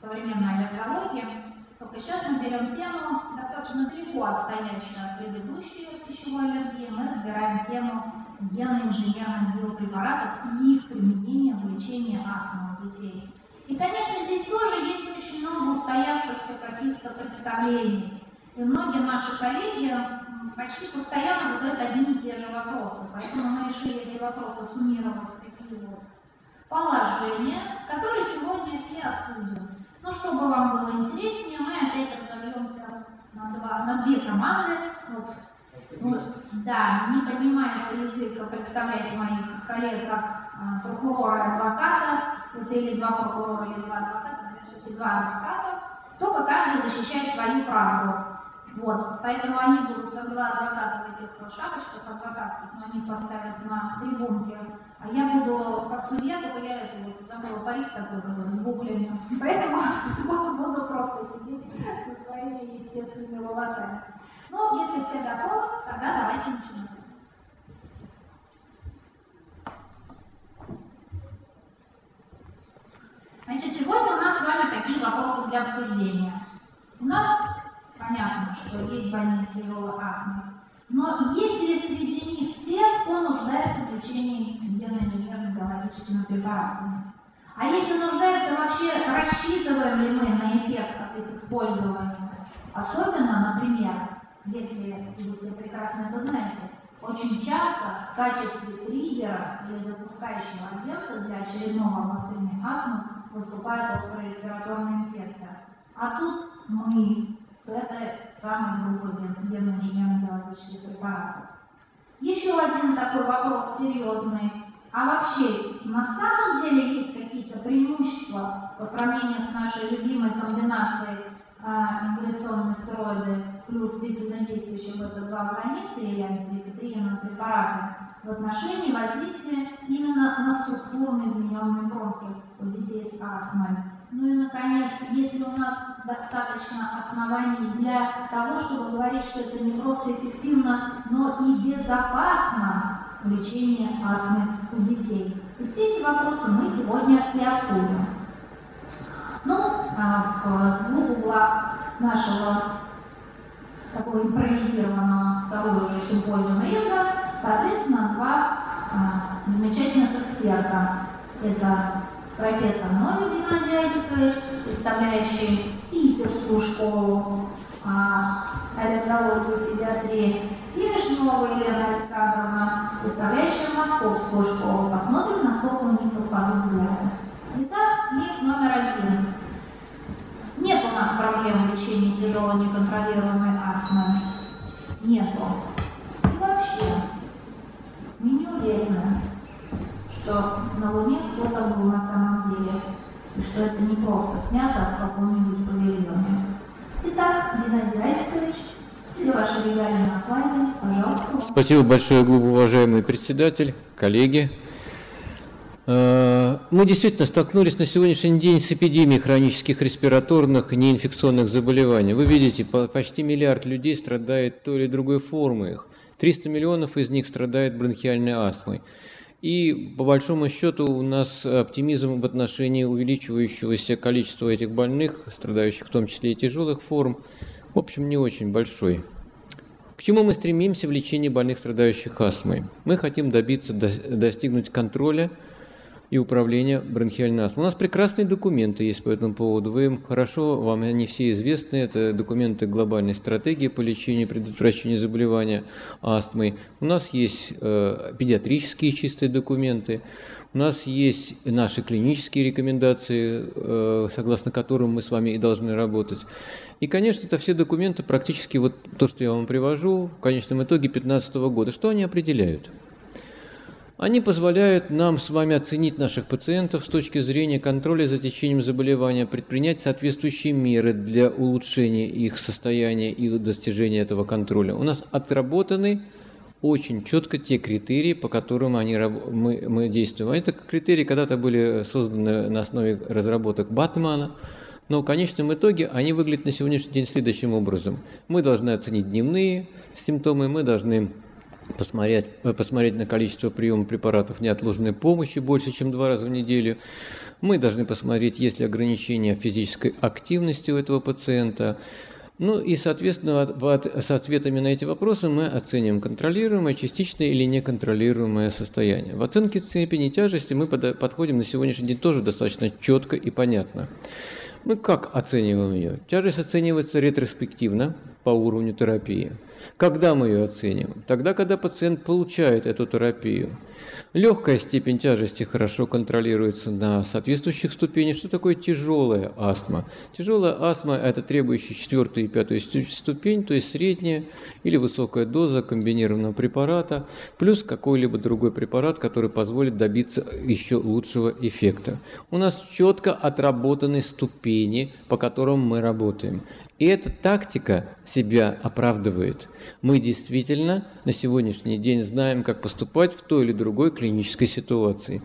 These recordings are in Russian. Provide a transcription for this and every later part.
современной аллергологии. Только сейчас мы берем тему, достаточно далеко отстоящую от предыдущей пищевой аллергии. Мы разбираем тему генно-инженерных биопрепаратов и их применения в лечении астмы у детей. И, конечно, здесь тоже есть очень много устоявшихся каких-то представлений. И многие наши коллеги почти постоянно задают одни и те же вопросы. Поэтому мы решили эти вопросы суммировать в такие вот положения, которые сегодня и обсудим. Ну, чтобы вам было интереснее, мы опять разовьемся на, два, на две команды. Вот, да, не поднимается язык, представляете моих коллег как а, прокурора и адвоката, это или два прокурора, или два адвоката, все-таки два адвоката, только каждый защищает свою правду. Вот, поэтому они будут как два адвоката в этих шапочках адвокатских, но они поставят на трибунке. А я буду, как судья, только я забыла парик такой, такой с буклями. Поэтому буду просто сидеть со своими естественными волосами. Ну, если все готовы, тогда давайте начнем. Значит, сегодня у нас с вами такие вопросы для обсуждения. У нас понятно, что есть больные с тяжелой астмой, но есть ли среди них те, кто нуждается в лечении генно-инженерными биологическими препаратами? А если нуждаются вообще, рассчитываем ли мы на эффект от их использования? Особенно, например, если вы все прекрасно это знаете, очень часто в качестве триггера или запускающего агента для очередного обострения астмы выступает острая респираторная инфекция. А тут мы этой самой группой генно-инженерных биологических препаратов. Еще один такой вопрос серьезный. А вообще, на самом деле есть какие-то преимущества по сравнению с нашей любимой комбинацией а, ингаляционные стероиды плюс это два агониста или антидепетриновые препараты в отношении воздействия именно на структурно измененные бронхи у детей с астмой. Ну и, наконец, если у нас достаточно оснований для того, чтобы говорить, что это не просто эффективно, но и безопасно лечение астмы у детей. И все эти вопросы мы сегодня и обсудим. Ну, а в двух углах нашего такого импровизированного второго уже симпозиума ринга, соответственно, два а, замечательных эксперта. Это профессор Новик Геннадий Айзекович, представляющий Питерскую школу аллергологии и педиатрии, и Вишнова Елена Александровна, представляющая Московскую школу. Посмотрим, насколько у них совпадут взгляды. Итак, миф номер один. Нет у нас проблемы лечения тяжелой неконтролируемой астмы. Нету. И вообще, мы не уверены, что на Луне кто-то был на самом деле, и что это не просто снято в каком-нибудь павильоне. Итак, Геннадий Айскович, все ваши регалии на слайде, пожалуйста. Спасибо большое, глубоуважаемый председатель, коллеги. Э, мы действительно столкнулись на сегодняшний день с эпидемией хронических респираторных неинфекционных заболеваний. Вы видите, почти миллиард людей страдает той или другой формой их. 300 миллионов из них страдает бронхиальной астмой. И по большому счету у нас оптимизм в отношении увеличивающегося количества этих больных, страдающих в том числе и тяжелых форм, в общем, не очень большой. К чему мы стремимся в лечении больных, страдающих астмой? Мы хотим добиться, достигнуть контроля и управления бронхиальной астмой. У нас прекрасные документы есть по этому поводу. Вы им хорошо, вам они все известны. Это документы глобальной стратегии по лечению и предотвращению заболевания астмой. У нас есть э, педиатрические чистые документы. У нас есть наши клинические рекомендации, э, согласно которым мы с вами и должны работать. И, конечно, это все документы, практически вот то, что я вам привожу, в конечном итоге 2015 года. Что они определяют? Они позволяют нам с вами оценить наших пациентов с точки зрения контроля за течением заболевания, предпринять соответствующие меры для улучшения их состояния и достижения этого контроля. У нас отработаны очень четко те критерии, по которым они, мы, мы действуем. Это критерии когда-то были созданы на основе разработок Батмана, но в конечном итоге они выглядят на сегодняшний день следующим образом. Мы должны оценить дневные симптомы, мы должны посмотреть, э, посмотреть на количество приема препаратов неотложной помощи больше, чем два раза в неделю. Мы должны посмотреть, есть ли ограничения физической активности у этого пациента, ну и, соответственно, с ответами на эти вопросы мы оценим контролируемое, частичное или неконтролируемое состояние. В оценке степени тяжести мы подходим на сегодняшний день тоже достаточно четко и понятно. Мы как оцениваем ее? Тяжесть оценивается ретроспективно по уровню терапии. Когда мы ее оцениваем? Тогда, когда пациент получает эту терапию. Легкая степень тяжести хорошо контролируется на соответствующих ступенях. Что такое тяжелая астма? Тяжелая астма – это требующая четвертую и пятую ступень, то есть средняя или высокая доза комбинированного препарата, плюс какой-либо другой препарат, который позволит добиться еще лучшего эффекта. У нас четко отработаны ступени, по которым мы работаем. И эта тактика себя оправдывает. Мы действительно на сегодняшний день знаем, как поступать в той или другой клинической ситуации.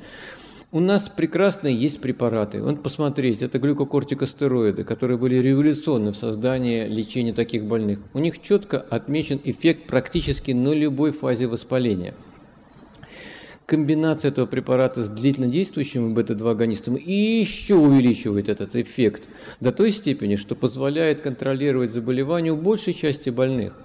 У нас прекрасно есть препараты. Вот посмотреть, это глюкокортикостероиды, которые были революционны в создании лечения таких больных. У них четко отмечен эффект практически на любой фазе воспаления – комбинация этого препарата с длительно действующим бета-2 агонистом и еще увеличивает этот эффект до той степени, что позволяет контролировать заболевание у большей части больных.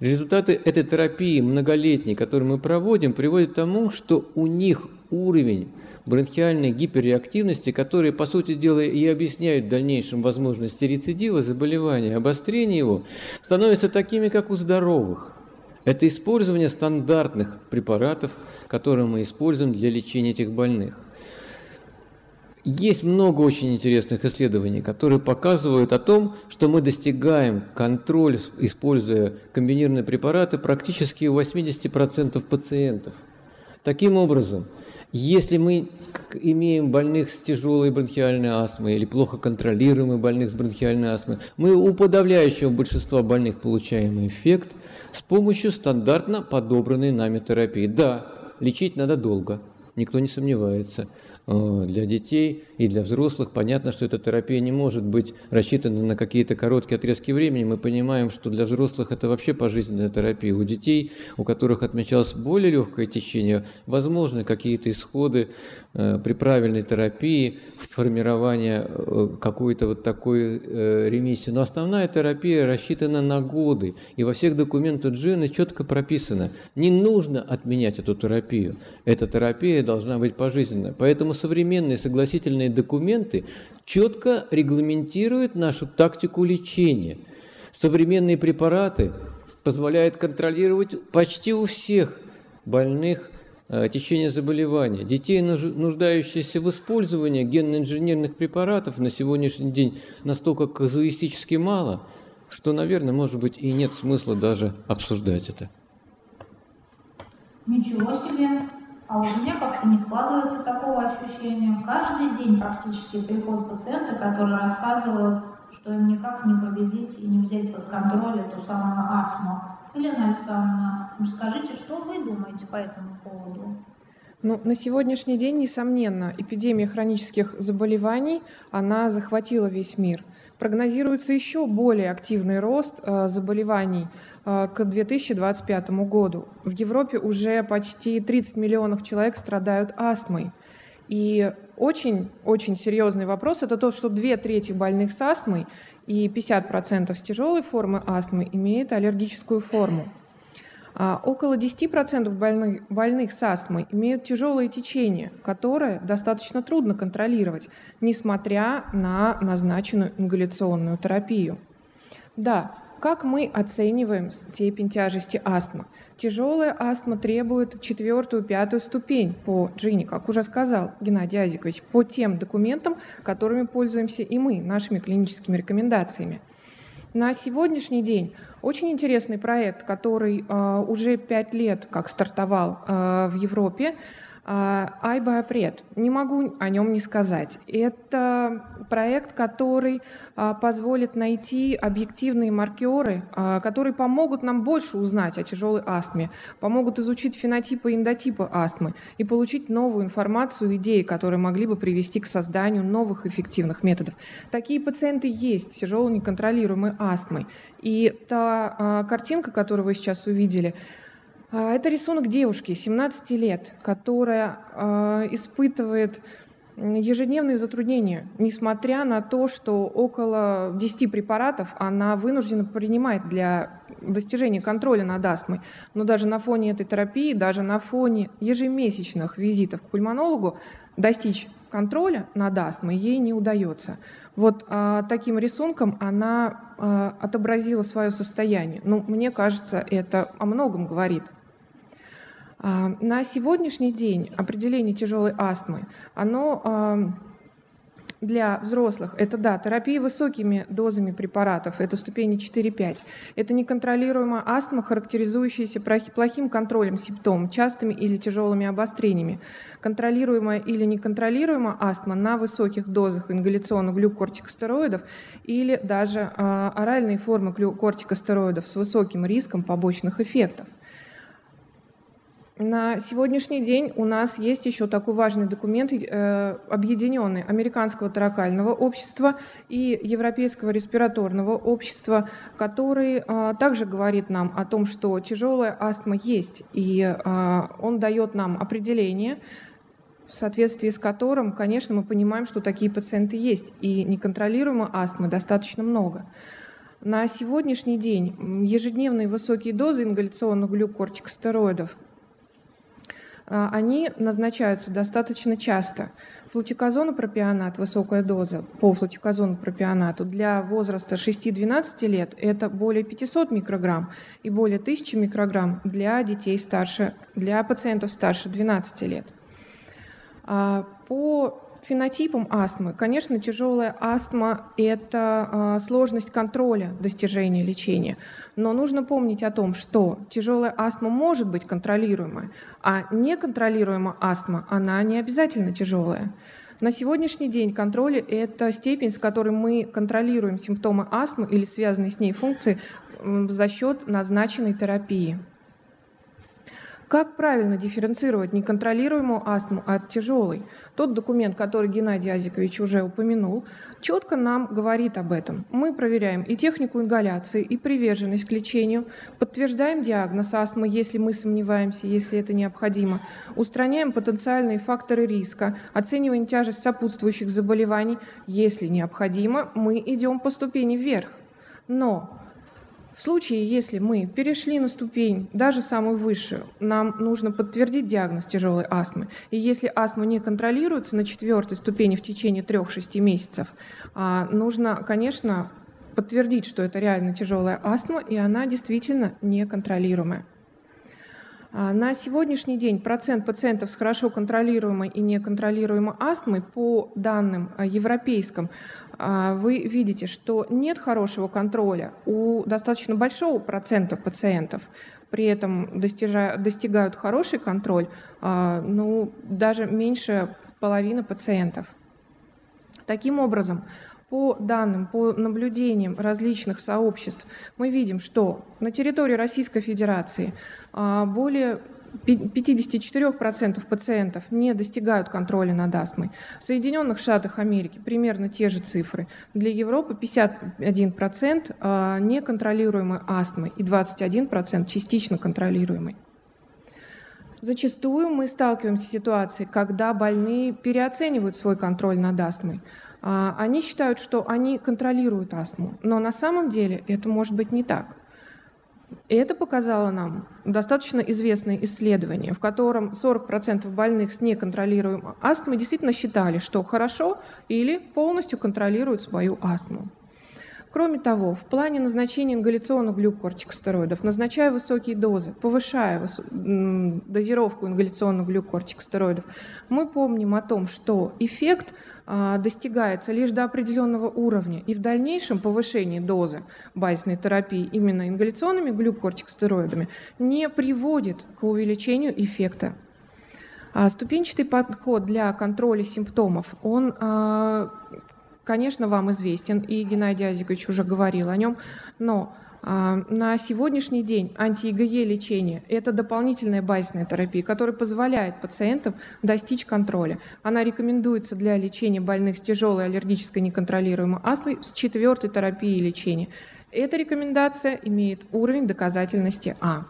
Результаты этой терапии многолетней, которую мы проводим, приводят к тому, что у них уровень бронхиальной гиперреактивности, которые, по сути дела, и объясняют в дальнейшем возможности рецидива заболевания, обострения его, становятся такими, как у здоровых. Это использование стандартных препаратов, которые мы используем для лечения этих больных. Есть много очень интересных исследований, которые показывают о том, что мы достигаем контроль, используя комбинированные препараты, практически у 80% пациентов. Таким образом, если мы имеем больных с тяжелой бронхиальной астмой или плохо контролируемых больных с бронхиальной астмой, мы у подавляющего большинства больных получаем эффект – с помощью стандартно подобранной нами терапии. Да, лечить надо долго, никто не сомневается. Э, для детей и для взрослых понятно, что эта терапия не может быть рассчитана на какие-то короткие отрезки времени. Мы понимаем, что для взрослых это вообще пожизненная терапия. У детей, у которых отмечалось более легкое течение, возможны какие-то исходы э, при правильной терапии, формирования э, какой-то вот такой ремиссии. Но основная терапия рассчитана на годы. И во всех документах Джины четко прописано, не нужно отменять эту терапию. Эта терапия должна быть пожизненная. Поэтому современные согласительные документы четко регламентируют нашу тактику лечения. Современные препараты позволяют контролировать почти у всех больных э, течение заболевания. Детей, нуждающихся в использовании генно-инженерных препаратов на сегодняшний день настолько казуистически мало, что, наверное, может быть, и нет смысла даже обсуждать это. Ничего себе! А у меня как-то не складывается такого ощущения. Каждый день практически приходят пациенты, которые рассказывают, что им никак не победить и не взять под контроль эту самую астму. Елена Александровна, скажите, что вы думаете по этому поводу? Ну, на сегодняшний день, несомненно, эпидемия хронических заболеваний, она захватила весь мир. Прогнозируется еще более активный рост э, заболеваний к 2025 году. В Европе уже почти 30 миллионов человек страдают астмой. И очень-очень серьезный вопрос – это то, что две трети больных с астмой и 50% с тяжелой формы астмы имеют аллергическую форму. А около 10% больных, больных с астмой имеют тяжелое течение, которое достаточно трудно контролировать, несмотря на назначенную ингаляционную терапию. Да, как мы оцениваем степень тяжести астмы? Тяжелая астма требует четвертую, пятую ступень по Джини, как уже сказал Геннадий Азикович, по тем документам, которыми пользуемся и мы, нашими клиническими рекомендациями. На сегодняшний день очень интересный проект, который э, уже пять лет как стартовал э, в Европе. iBioPred. Не могу о нем не сказать. Это проект, который а, позволит найти объективные маркеры, а, которые помогут нам больше узнать о тяжелой астме, помогут изучить фенотипы и эндотипы астмы и получить новую информацию, идеи, которые могли бы привести к созданию новых эффективных методов. Такие пациенты есть с тяжелой неконтролируемой астмой. И та а, картинка, которую вы сейчас увидели, а, это рисунок девушки, 17 лет, которая э, испытывает ежедневные затруднения, несмотря на то, что около 10 препаратов она вынуждена принимать для достижения контроля над астмой. Но даже на фоне этой терапии, даже на фоне ежемесячных визитов к пульмонологу достичь контроля над астмой ей не удается. Вот а, таким рисунком она а, отобразила свое состояние. Ну, мне кажется, это о многом говорит. А, на сегодняшний день определение тяжелой астмы, оно а, для взрослых это, да, терапия высокими дозами препаратов, это ступени 4-5. Это неконтролируемая астма, характеризующаяся плохим контролем симптомов, частыми или тяжелыми обострениями. Контролируемая или неконтролируемая астма на высоких дозах ингаляционных глюкортикостероидов или даже э, оральные формы глюкортикостероидов с высоким риском побочных эффектов. На сегодняшний день у нас есть еще такой важный документ, э, объединенный Американского таракального общества и Европейского респираторного общества, который э, также говорит нам о том, что тяжелая астма есть, и э, он дает нам определение, в соответствии с которым, конечно, мы понимаем, что такие пациенты есть, и неконтролируемой астмы достаточно много. На сегодняшний день ежедневные высокие дозы ингаляционных глюкортикостероидов они назначаются достаточно часто. Флутиказонопропионат, высокая доза по флутиказонопропионату для возраста 6-12 лет – это более 500 микрограмм и более 1000 микрограмм для детей старше, для пациентов старше 12 лет. А, по фенотипом астмы, конечно, тяжелая астма – это а, сложность контроля достижения лечения. Но нужно помнить о том, что тяжелая астма может быть контролируемая, а неконтролируемая астма, она не обязательно тяжелая. На сегодняшний день контроль – это степень, с которой мы контролируем симптомы астмы или связанные с ней функции за счет назначенной терапии. Как правильно дифференцировать неконтролируемую астму от тяжелой? Тот документ, который Геннадий Азикович уже упомянул, четко нам говорит об этом. Мы проверяем и технику ингаляции, и приверженность к лечению, подтверждаем диагноз астмы, если мы сомневаемся, если это необходимо, устраняем потенциальные факторы риска, оцениваем тяжесть сопутствующих заболеваний. Если необходимо, мы идем по ступени вверх. Но в случае, если мы перешли на ступень, даже самую высшую, нам нужно подтвердить диагноз тяжелой астмы. И если астма не контролируется на четвертой ступени в течение 3-6 месяцев, а, нужно, конечно, подтвердить, что это реально тяжелая астма, и она действительно неконтролируемая. А, на сегодняшний день процент пациентов с хорошо контролируемой и неконтролируемой астмой по данным а, европейским вы видите, что нет хорошего контроля у достаточно большого процента пациентов. При этом достигают хороший контроль, а, ну, даже меньше половины пациентов. Таким образом, по данным, по наблюдениям различных сообществ, мы видим, что на территории Российской Федерации а, более 54% пациентов не достигают контроля над астмой. В Соединенных Штатах Америки примерно те же цифры. Для Европы 51% а, неконтролируемой астмы и 21% частично контролируемой. Зачастую мы сталкиваемся с ситуацией, когда больные переоценивают свой контроль над астмой. А, они считают, что они контролируют астму, но на самом деле это может быть не так. И это показало нам достаточно известное исследование, в котором 40% больных с неконтролируемой астмой действительно считали, что хорошо или полностью контролируют свою астму. Кроме того, в плане назначения ингаляционных глюкортикостероидов, назначая высокие дозы, повышая дозировку ингаляционных глюкортикостероидов, мы помним о том, что эффект достигается лишь до определенного уровня, и в дальнейшем повышение дозы базисной терапии именно ингаляционными глюкортикостероидами не приводит к увеличению эффекта. А ступенчатый подход для контроля симптомов, он а, конечно, вам известен, и Геннадий Азикович уже говорил о нем, но а, на сегодняшний день анти-ИГЕ лечение – это дополнительная базисная терапия, которая позволяет пациентам достичь контроля. Она рекомендуется для лечения больных с тяжелой аллергической неконтролируемой астмой с четвертой терапией лечения. Эта рекомендация имеет уровень доказательности А.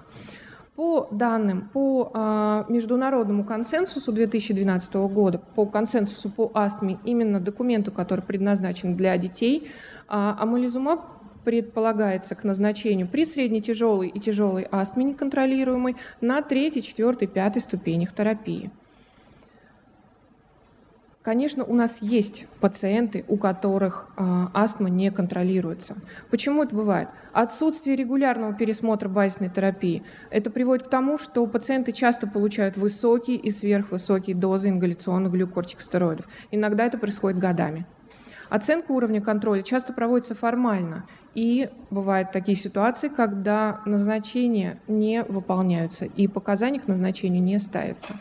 По данным, по а, международному консенсусу 2012 года, по консенсусу по астме, именно документу, который предназначен для детей, а, амализумаб предполагается к назначению при среднетяжелой и тяжелой астме неконтролируемой на третьей, четвертой, пятой ступенях терапии. Конечно, у нас есть пациенты, у которых э, астма не контролируется. Почему это бывает? Отсутствие регулярного пересмотра базисной терапии. Это приводит к тому, что пациенты часто получают высокие и сверхвысокие дозы ингаляционных глюкортикостероидов. Иногда это происходит годами. Оценка уровня контроля часто проводится формально, и бывают такие ситуации, когда назначения не выполняются и показания к назначению не ставятся.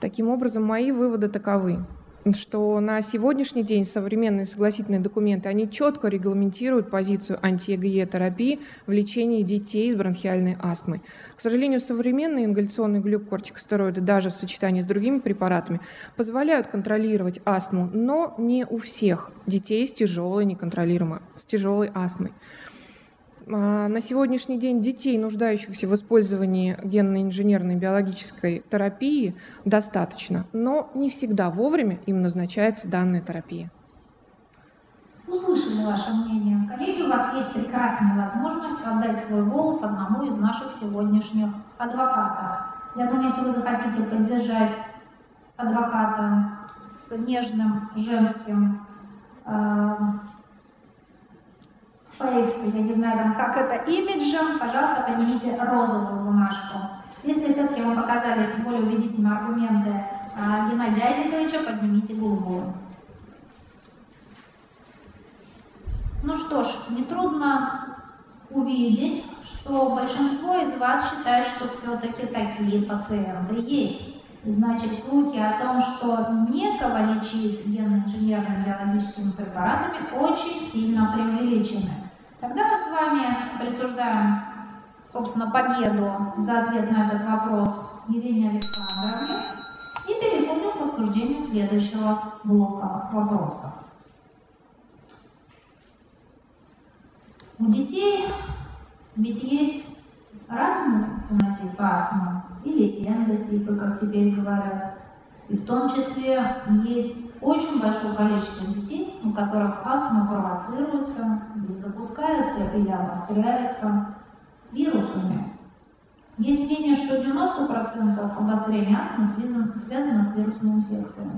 Таким образом, мои выводы таковы, что на сегодняшний день современные согласительные документы, они четко регламентируют позицию анти-ЭГЕ-терапии в лечении детей с бронхиальной астмой. К сожалению, современные ингаляционные глюкокортикостероиды, даже в сочетании с другими препаратами, позволяют контролировать астму, но не у всех детей с тяжелой, неконтролируемой, с тяжелой астмой. А, на сегодняшний день детей, нуждающихся в использовании генно-инженерной биологической терапии, достаточно, но не всегда вовремя им назначается данная терапия. Услышали ваше мнение. Коллеги, у вас есть прекрасная возможность отдать свой голос одному из наших сегодняшних адвокатов. Я думаю, если вы захотите поддержать адвоката с нежным женским э, фейс, я не знаю, там, как это, имиджем, пожалуйста, поднимите розовую бумажку. Если все-таки вам показались более убедительные аргументы а, Геннадия Айзековича, поднимите голубую. Ну что ж, нетрудно увидеть, что большинство из вас считает, что все-таки такие пациенты есть. Значит, слухи о том, что некого лечить генно-инженерными биологическими препаратами, очень сильно преувеличены. Тогда мы с вами присуждаем, собственно, победу за ответ на этот вопрос Елене Александровне и переходим к обсуждению следующего блока вопросов. У детей ведь есть разные фенотипы астмы или эндотипы, как теперь говорят. И в том числе есть очень большое количество детей, у которых астма провоцируется, или запускается, или обостряется вирусами. Есть мнение, что 90% обострения астмы связано, связано с вирусной инфекцией.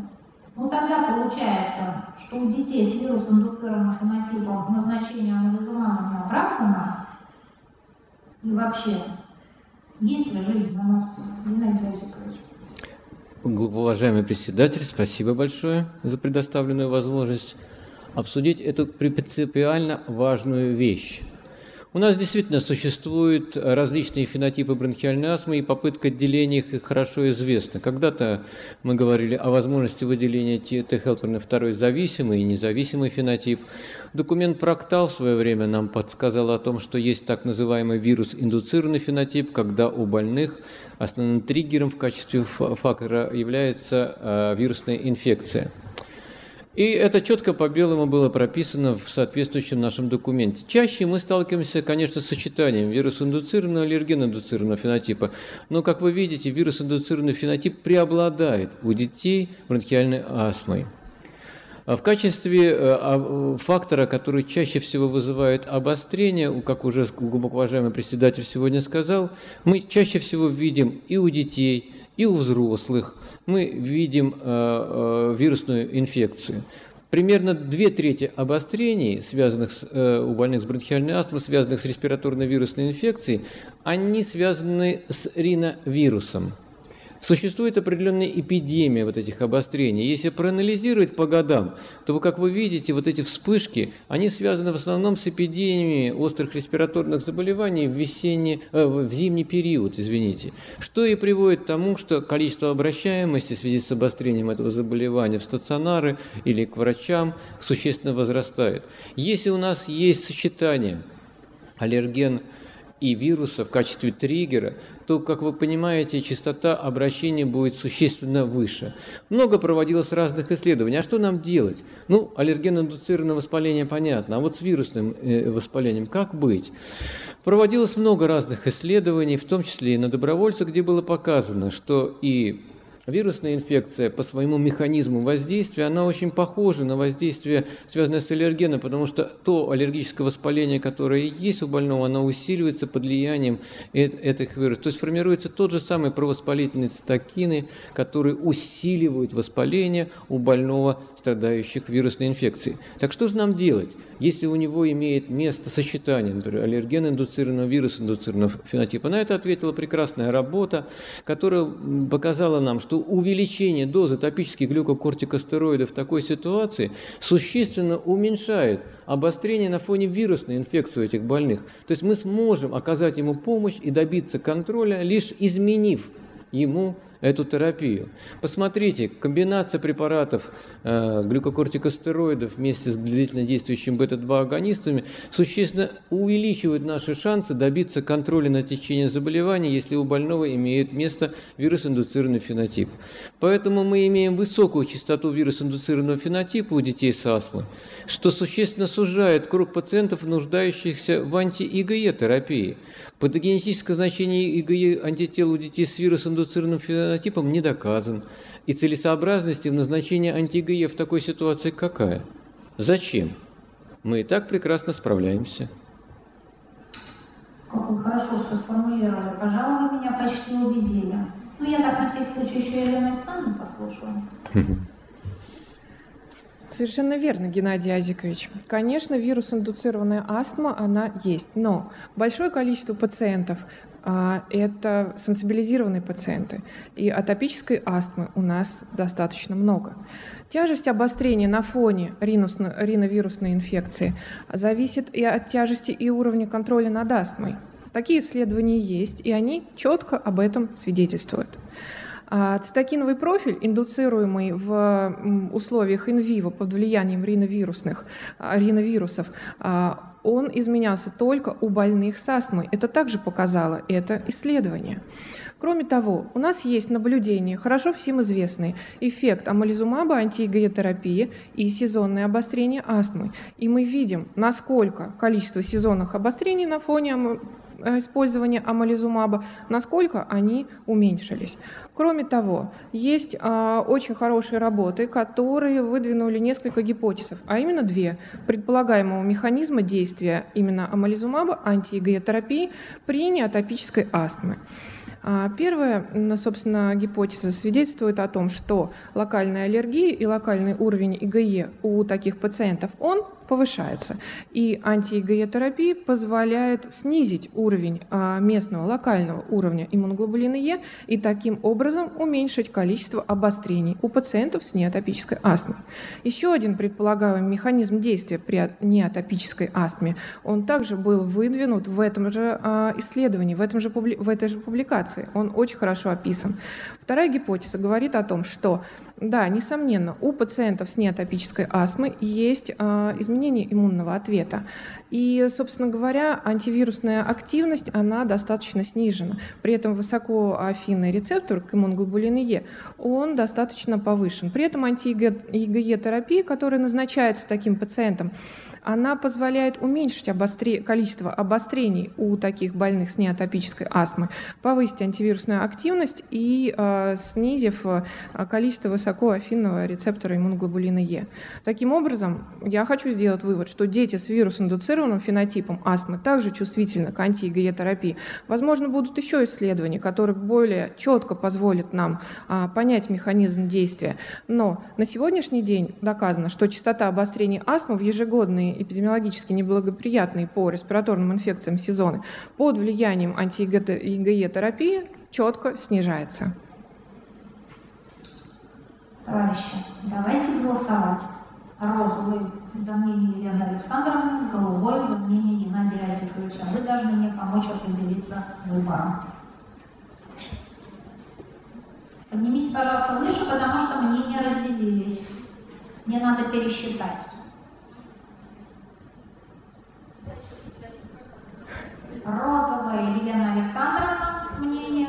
Ну тогда получается, что у детей с вирусом индуцированным фенотипом назначение анализумана не оправдано, и вообще, есть ли жизнь на Марсе? Геннадий Васильевич. Уважаемый председатель, спасибо большое за предоставленную возможность обсудить эту принципиально важную вещь. У нас действительно существуют различные фенотипы бронхиальной астмы, и попытка отделения их хорошо известна. Когда-то мы говорили о возможности выделения Т-хелпера на второй зависимый и независимый фенотип. Документ Проктал в свое время нам подсказал о том, что есть так называемый вирус-индуцированный фенотип, когда у больных основным триггером в качестве фактора является а, вирусная инфекция. И это четко по белому было прописано в соответствующем нашем документе. Чаще мы сталкиваемся, конечно, с сочетанием вирус-индуцированного и аллерген-индуцированного фенотипа. Но, как вы видите, вирус-индуцированный фенотип преобладает у детей бронхиальной астмой. А в качестве э, а, фактора, который чаще всего вызывает обострение, как уже глубоко уважаемый председатель сегодня сказал, мы чаще всего видим и у детей, и у взрослых мы видим э, э, вирусную инфекцию. Примерно две трети обострений, связанных с, э, у больных с бронхиальной астмой, связанных с респираторной вирусной инфекцией, они связаны с риновирусом. Существует определенная эпидемия вот этих обострений. Если проанализировать по годам, то, как вы видите, вот эти вспышки, они связаны в основном с эпидемиями острых респираторных заболеваний в, весенний, э, в зимний период, извините. Что и приводит к тому, что количество обращаемости в связи с обострением этого заболевания в стационары или к врачам существенно возрастает. Если у нас есть сочетание аллерген и вируса в качестве триггера, то, как вы понимаете, частота обращения будет существенно выше. Много проводилось разных исследований. А что нам делать? Ну, аллерген-индуцированное воспаление понятно, а вот с вирусным э, воспалением как быть? Проводилось много разных исследований, в том числе и на добровольцах, где было показано, что и Вирусная инфекция по своему механизму воздействия, она очень похожа на воздействие, связанное с аллергеном, потому что то аллергическое воспаление, которое есть у больного, оно усиливается под влиянием этих вирусов. То есть формируется тот же самый провоспалительные цитокины, которые усиливают воспаление у больного, страдающих вирусной инфекцией. Так что же нам делать, если у него имеет место сочетание, например, аллерген-индуцированного вируса, индуцированного фенотипа? На это ответила прекрасная работа, которая показала нам, что увеличение дозы топических глюкокортикостероидов в такой ситуации существенно уменьшает обострение на фоне вирусной инфекции у этих больных. То есть мы сможем оказать ему помощь и добиться контроля, лишь изменив ему эту терапию. Посмотрите, комбинация препаратов э, глюкокортикостероидов вместе с длительно действующими бета-2 агонистами существенно увеличивает наши шансы добиться контроля на течение заболевания, если у больного имеет место вирус-индуцированный фенотип. Поэтому мы имеем высокую частоту вирус-индуцированного фенотипа у детей с астмой, что существенно сужает круг пациентов, нуждающихся в анти-ИГЕ-терапии. Патогенетическое значение ИГЕ антител у детей с вирус-индуцированным фенотипом не доказан. И целесообразности в назначении анти-ИГЕ в такой ситуации какая? Зачем? Мы и так прекрасно справляемся. Как вы хорошо что сформулировали. Пожалуй, вы меня почти убедили. Ну, я так на всякий случай еще Елену Александровну послушаю. Совершенно верно, Геннадий Азикович. Конечно, вирус-индуцированная астма, она есть, но большое количество пациентов это сенсибилизированные пациенты, и атопической астмы у нас достаточно много. Тяжесть обострения на фоне риновирусной инфекции зависит и от тяжести и уровня контроля над астмой. Такие исследования есть, и они четко об этом свидетельствуют. А цитокиновый профиль, индуцируемый в условиях инвиво под влиянием риновирусных, а, риновирусов, а, он изменялся только у больных с астмой. Это также показало это исследование. Кроме того, у нас есть наблюдение, хорошо всем известный, эффект амализумаба, антиэготерапии и сезонное обострение астмы. И мы видим, насколько количество сезонных обострений на фоне Э, использования амализумаба, насколько они уменьшились. Кроме того, есть а, очень хорошие работы, которые выдвинули несколько гипотез, а именно две предполагаемого механизма действия именно амализумаба, антиэготерапии при неатопической астме. А, первая, собственно, гипотеза свидетельствует о том, что локальная аллергия и локальный уровень ИГЕ у таких пациентов, он повышается. И анти-ИГЕ-терапия позволяет снизить уровень а, местного локального уровня иммуноглобулина Е и таким образом уменьшить количество обострений у пациентов с неатопической астмой. Еще один предполагаемый механизм действия при неатопической астме, он также был выдвинут в этом же а, исследовании, в, этом же, в этой же публикации. Он очень хорошо описан. Вторая гипотеза говорит о том, что да, несомненно, у пациентов с неатопической астмой есть э, изменение иммунного ответа. И, собственно говоря, антивирусная активность, она достаточно снижена. При этом высокоафинный рецептор к иммуноглобулину Е, он достаточно повышен. При этом анти-ИГЕ-терапия, которая назначается таким пациентам, она позволяет уменьшить обостре... количество обострений у таких больных с неатопической астмой, повысить антивирусную активность и э, снизив э, количество высокоафинного рецептора иммуноглобулина Е. Таким образом, я хочу сделать вывод, что дети с вирус-индуцированным фенотипом астмы также чувствительны к анти-ИГЕ-терапии. Возможно, будут еще исследования, которые более четко позволят нам э, понять механизм действия. Но на сегодняшний день доказано, что частота обострения астмы в ежегодные эпидемиологически неблагоприятные по респираторным инфекциям сезоны под влиянием анти-ИГЕ-терапии четко снижается. Товарищи, давайте голосовать. Розовый за мнение Елены Александровны, голубой за мнение Геннадия Расисовича. Вы должны мне помочь определиться с выбором. Поднимите, пожалуйста, выше, потому что мнения разделились. Мне надо пересчитать. Розовая Елена Александровна, мнение.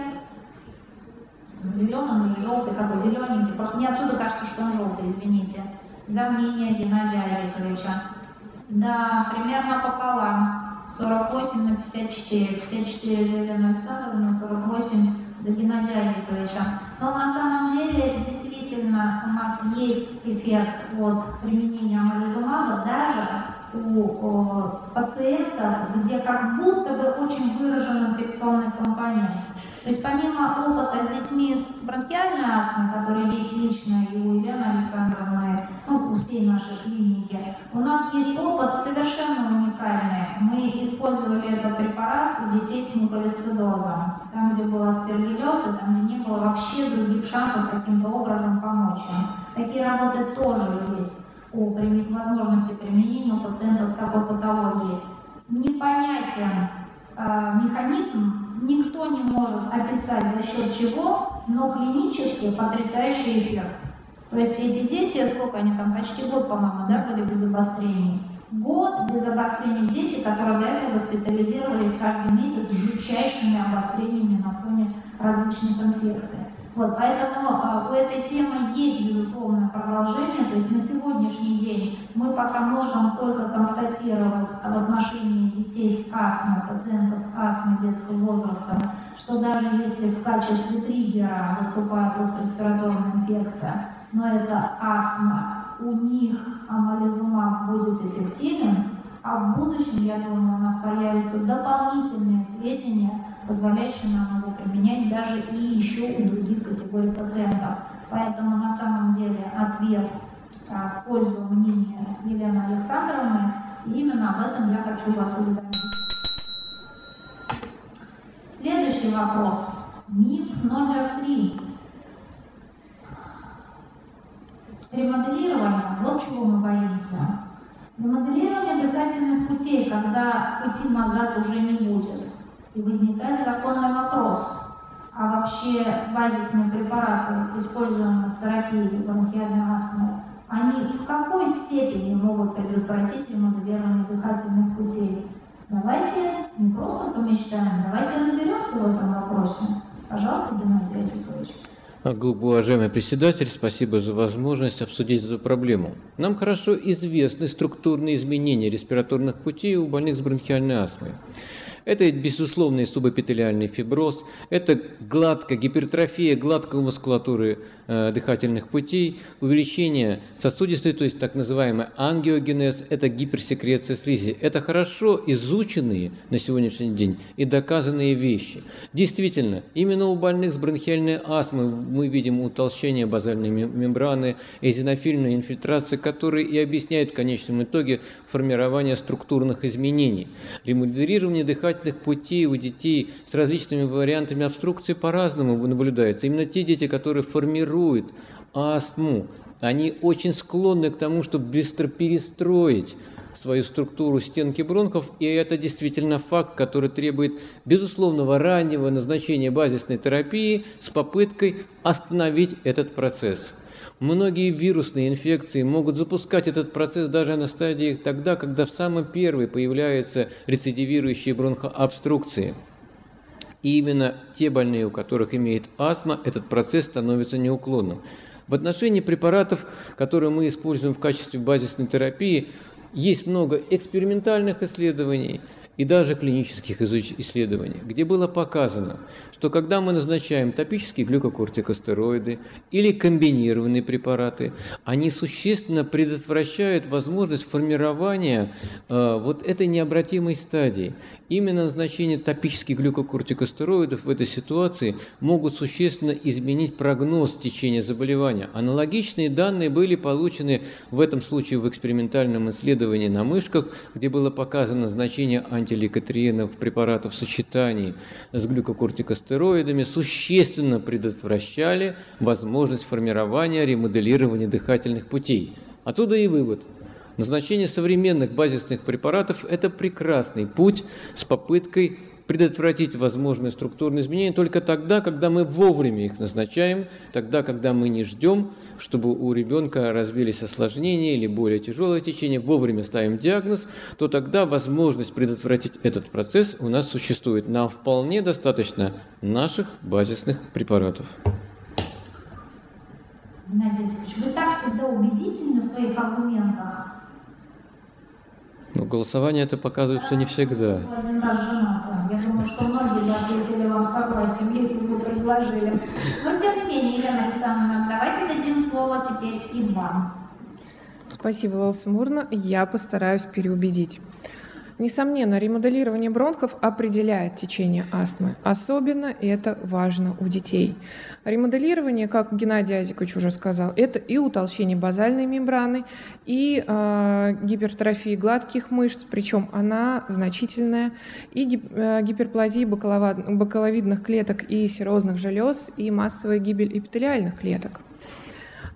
Зеленый он или желтый, какой зелененький. Просто не отсюда кажется, что он желтый, извините. За мнение Геннадия Олеговича. Да, примерно пополам. 48 на 54. 54 за Елену Александровну, 48 за Геннадия Олеговича. Но на самом деле, действительно, у нас есть эффект от применения амализумаба даже у о, пациентов, где как будто бы очень выражен инфекционный компонент. То есть помимо опыта с детьми с бронхиальной астмой, которые есть лично и у Елены Александровны, ну, у всей нашей клиники, у нас есть опыт совершенно уникальный. Мы использовали этот препарат у детей с муковисцидозом, там, где был аспергиллез, и там, где не было вообще других шансов каким-то образом помочь им. Такие работы тоже есть о возможности применения у пациентов с такой патологией. Непонятен э, механизм никто не может описать за счет чего, но клинически потрясающий эффект. То есть эти дети, сколько они там, почти год, по-моему, да, были без обострений. Год без обострений дети, которые до этого госпитализировались каждый месяц с жутчайшими обострениями на фоне различных инфекций. Вот, поэтому а, у этой темы есть, безусловно, продолжение. То есть на сегодняшний день мы пока можем только констатировать в отношении детей с астмой, пациентов с астмой детского возраста, что даже если в качестве триггера выступает респираторная инфекция, но это астма, у них амализумаб будет эффективен, а в будущем, я думаю, у нас появятся дополнительные сведения позволяющий нам его применять даже и еще у других категорий пациентов. Поэтому на самом деле ответ а, в пользу мнения Елены Александровны, именно об этом я хочу вас уведомить. Следующий вопрос. Миф номер три. Ремоделирование. Вот чего мы боимся. Ремоделирование дыхательных путей, когда пути назад уже не будет. И возникает законный вопрос, а вообще базисные препараты, используемые в терапии бронхиальной астмы, они в какой степени могут предотвратить ремоделирование дыхательных путей? Давайте не просто помечтаем, давайте разберемся в этом вопросе. Пожалуйста, Геннадий Осипович. Глубоко уважаемый председатель, спасибо за возможность обсудить эту проблему. Нам хорошо известны структурные изменения респираторных путей у больных с бронхиальной астмой. Это безусловный субэпителиальный фиброз, это гладкая гипертрофия гладкой мускулатуры дыхательных путей, увеличение сосудистой, то есть так называемый ангиогенез, это гиперсекреция слизи. Это хорошо изученные на сегодняшний день и доказанные вещи. Действительно, именно у больных с бронхиальной астмой мы видим утолщение базальной мембраны, эзинофильную инфильтрацию, которые и объясняют в конечном итоге формирование структурных изменений. Ремоделирование дыхательных путей у детей с различными вариантами обструкции по-разному наблюдается. Именно те дети, которые формируют астму, они очень склонны к тому, чтобы быстро перестроить свою структуру стенки бронхов, и это действительно факт, который требует безусловного раннего назначения базисной терапии с попыткой остановить этот процесс. Многие вирусные инфекции могут запускать этот процесс даже на стадии тогда, когда в самом первой появляются рецидивирующие бронхообструкции. И именно те больные, у которых имеет астма, этот процесс становится неуклонным. В отношении препаратов, которые мы используем в качестве базисной терапии, есть много экспериментальных исследований и даже клинических исследований, где было показано, что когда мы назначаем топические глюкокортикостероиды или комбинированные препараты, они существенно предотвращают возможность формирования э, вот этой необратимой стадии. Именно назначение топических глюкокортикостероидов в этой ситуации могут существенно изменить прогноз течения заболевания. Аналогичные данные были получены в этом случае в экспериментальном исследовании на мышках, где было показано значение антиликотриенов препаратов в сочетании с глюкокортикостероидами существенно предотвращали возможность формирования ремоделирования дыхательных путей. Отсюда и вывод – Назначение современных базисных препаратов – это прекрасный путь с попыткой предотвратить возможные структурные изменения только тогда, когда мы вовремя их назначаем, тогда, когда мы не ждем, чтобы у ребенка развились осложнения или более тяжелое течение, вовремя ставим диагноз, то тогда возможность предотвратить этот процесс у нас существует. Нам вполне достаточно наших базисных препаратов. Геннадий Васильевич, вы так всегда убедительны в своих аргументах. Но голосование это показывает, что не всегда. Один раз женатым. Я думаю, что многие бы ответили вам согласием, если бы вы предложили. Но тем не менее, Елена Александровна, давайте дадим слово теперь и вам. Спасибо, Мурна. Я постараюсь переубедить. Несомненно, ремоделирование бронхов определяет течение астмы. Особенно это важно у детей. Ремоделирование, как Геннадий Азикович уже сказал, это и утолщение базальной мембраны, и э, гипертрофия гладких мышц, причем она значительная, и э, гиперплазия бокаловидных клеток и серозных желез, и массовая гибель эпителиальных клеток.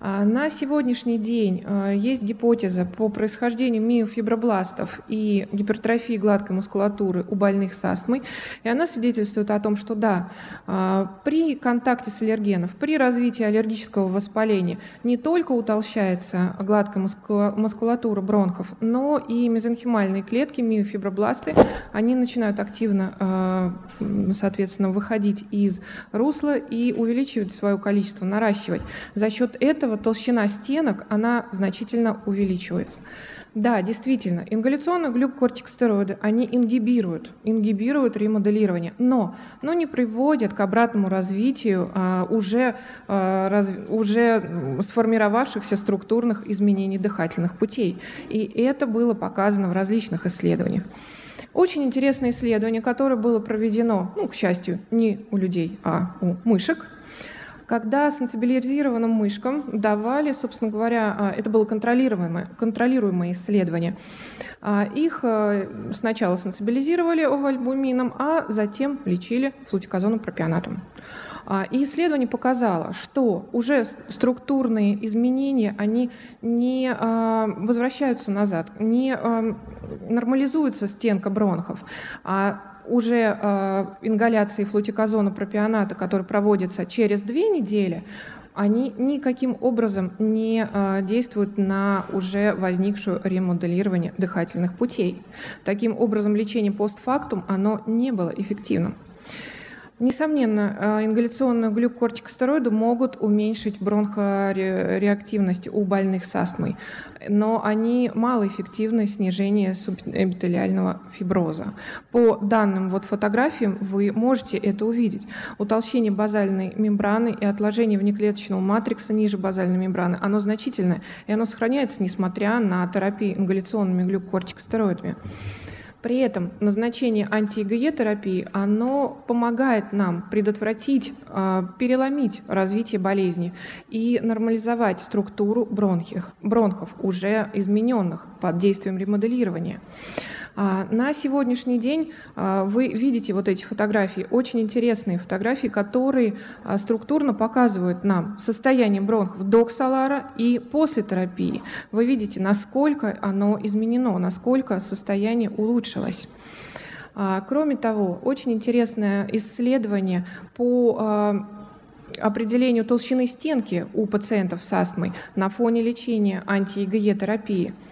А, на сегодняшний день а, есть гипотеза по происхождению миофибробластов и гипертрофии гладкой мускулатуры у больных с астмой, и она свидетельствует о том, что да, а, при контакте с аллергеном, при развитии аллергического воспаления не только утолщается гладкая мускулатура бронхов, но и мезонхимальные клетки, миофибробласты, они начинают активно, соответственно, выходить из русла и увеличивать свое количество, наращивать. За счет этого этого толщина стенок, она значительно увеличивается. Да, действительно, ингаляционные глюкокортикостероиды, они ингибируют, ингибируют ремоделирование, но, но не приводят к обратному развитию а, уже, а, раз, уже сформировавшихся структурных изменений дыхательных путей. И это было показано в различных исследованиях. Очень интересное исследование, которое было проведено, ну, к счастью, не у людей, а у мышек, когда сенсибилизированным мышкам давали, собственно говоря, а, это было контролируемое, контролируемое исследование, а, их э, сначала сенсибилизировали овальбумином, а затем лечили флутиказоном пропионатом. А, и исследование показало, что уже структурные изменения, они не возвращаются назад, не нормализуется стенка бронхов, а уже э, ингаляции флутиказона пропионата, которые проводятся через две недели, они никаким образом не э, действуют на уже возникшую ремоделирование дыхательных путей. Таким образом, лечение постфактум оно не было эффективным. Несомненно, э, ингаляционные глюкокортикостероиды могут уменьшить бронхореактивность у больных с астмой, но они малоэффективны в снижении субэпителиального фиброза. По данным вот фотографиям вы можете это увидеть. Утолщение базальной мембраны и отложение внеклеточного матрикса ниже базальной мембраны, оно значительное, и оно сохраняется, несмотря на терапию ингаляционными глюкокортикостероидами. При этом назначение анти-ИГЕ-терапии, оно помогает нам предотвратить, а, переломить развитие болезни и нормализовать структуру бронхих, бронхов, уже измененных под действием ремоделирования. А, на сегодняшний день а, вы видите вот эти фотографии, очень интересные фотографии, которые а, структурно показывают нам состояние бронхов до ксалара и после терапии. Вы видите, насколько оно изменено, насколько состояние улучшилось. Кроме того, очень интересное исследование по определению толщины стенки у пациентов с астмой на фоне лечения анти-ИГЕ-терапии –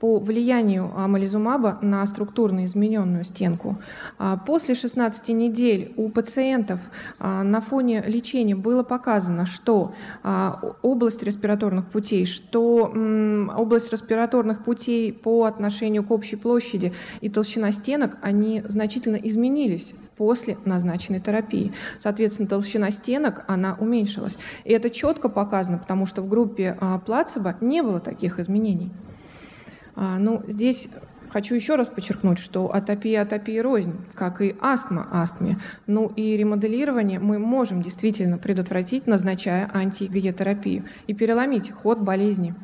по влиянию амализумаба на структурно измененную стенку. А после 16 недель у пациентов а, на фоне лечения было показано, что а, область респираторных путей, что область респираторных путей по отношению к общей площади и толщина стенок, они значительно изменились после назначенной терапии. Соответственно, толщина стенок, она уменьшилась. И это четко показано, потому что в группе плацебо не было таких изменений. А, ну, здесь Хочу еще раз подчеркнуть, что атопия атопия рознь, как и астма астме. Ну и ремоделирование мы можем действительно предотвратить, назначая антиигетерапию и переломить ход болезни.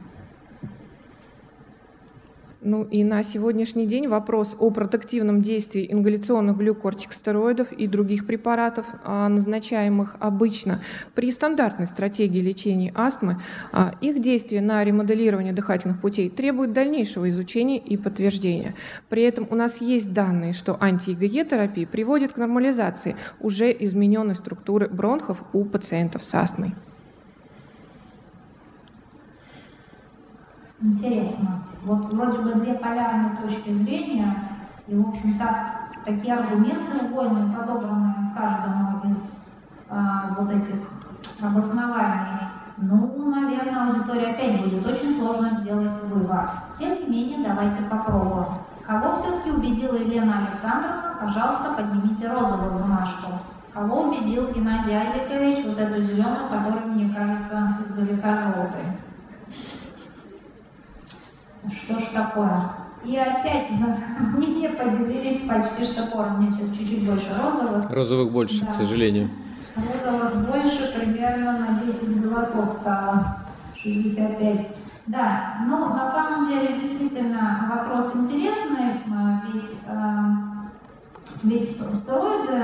Ну и на сегодняшний день вопрос о протективном действии ингаляционных глюкортикостероидов и других препаратов, а, назначаемых обычно при стандартной стратегии лечения астмы, а, их действие на ремоделирование дыхательных путей требует дальнейшего изучения и подтверждения. При этом у нас есть данные, что анти-ИГЕ-терапия приводит к нормализации уже измененной структуры бронхов у пациентов с астмой. Интересно. Вот вроде бы две полярные точки зрения, и, в общем-то, такие аргументы убойные подобраны каждому из а, вот этих обоснований. Ну, наверное, аудитория опять будет очень сложно сделать выбор. Тем не менее, давайте попробуем. Кого все-таки убедила Елена Александровна, пожалуйста, поднимите розовую бумажку. Кого убедил Геннадий Азикович, вот эту зеленую, которая, мне кажется, издалека желтой? Что ж такое? И опять у нас мнения поделились почти что поровну. Мне сейчас чуть-чуть больше розовых. Розовых больше, Да. к сожалению. Розовых больше, примерно на 10 голосов стало. 65. Да, ну на самом деле действительно вопрос интересный, а, ведь, а, ведь стероиды,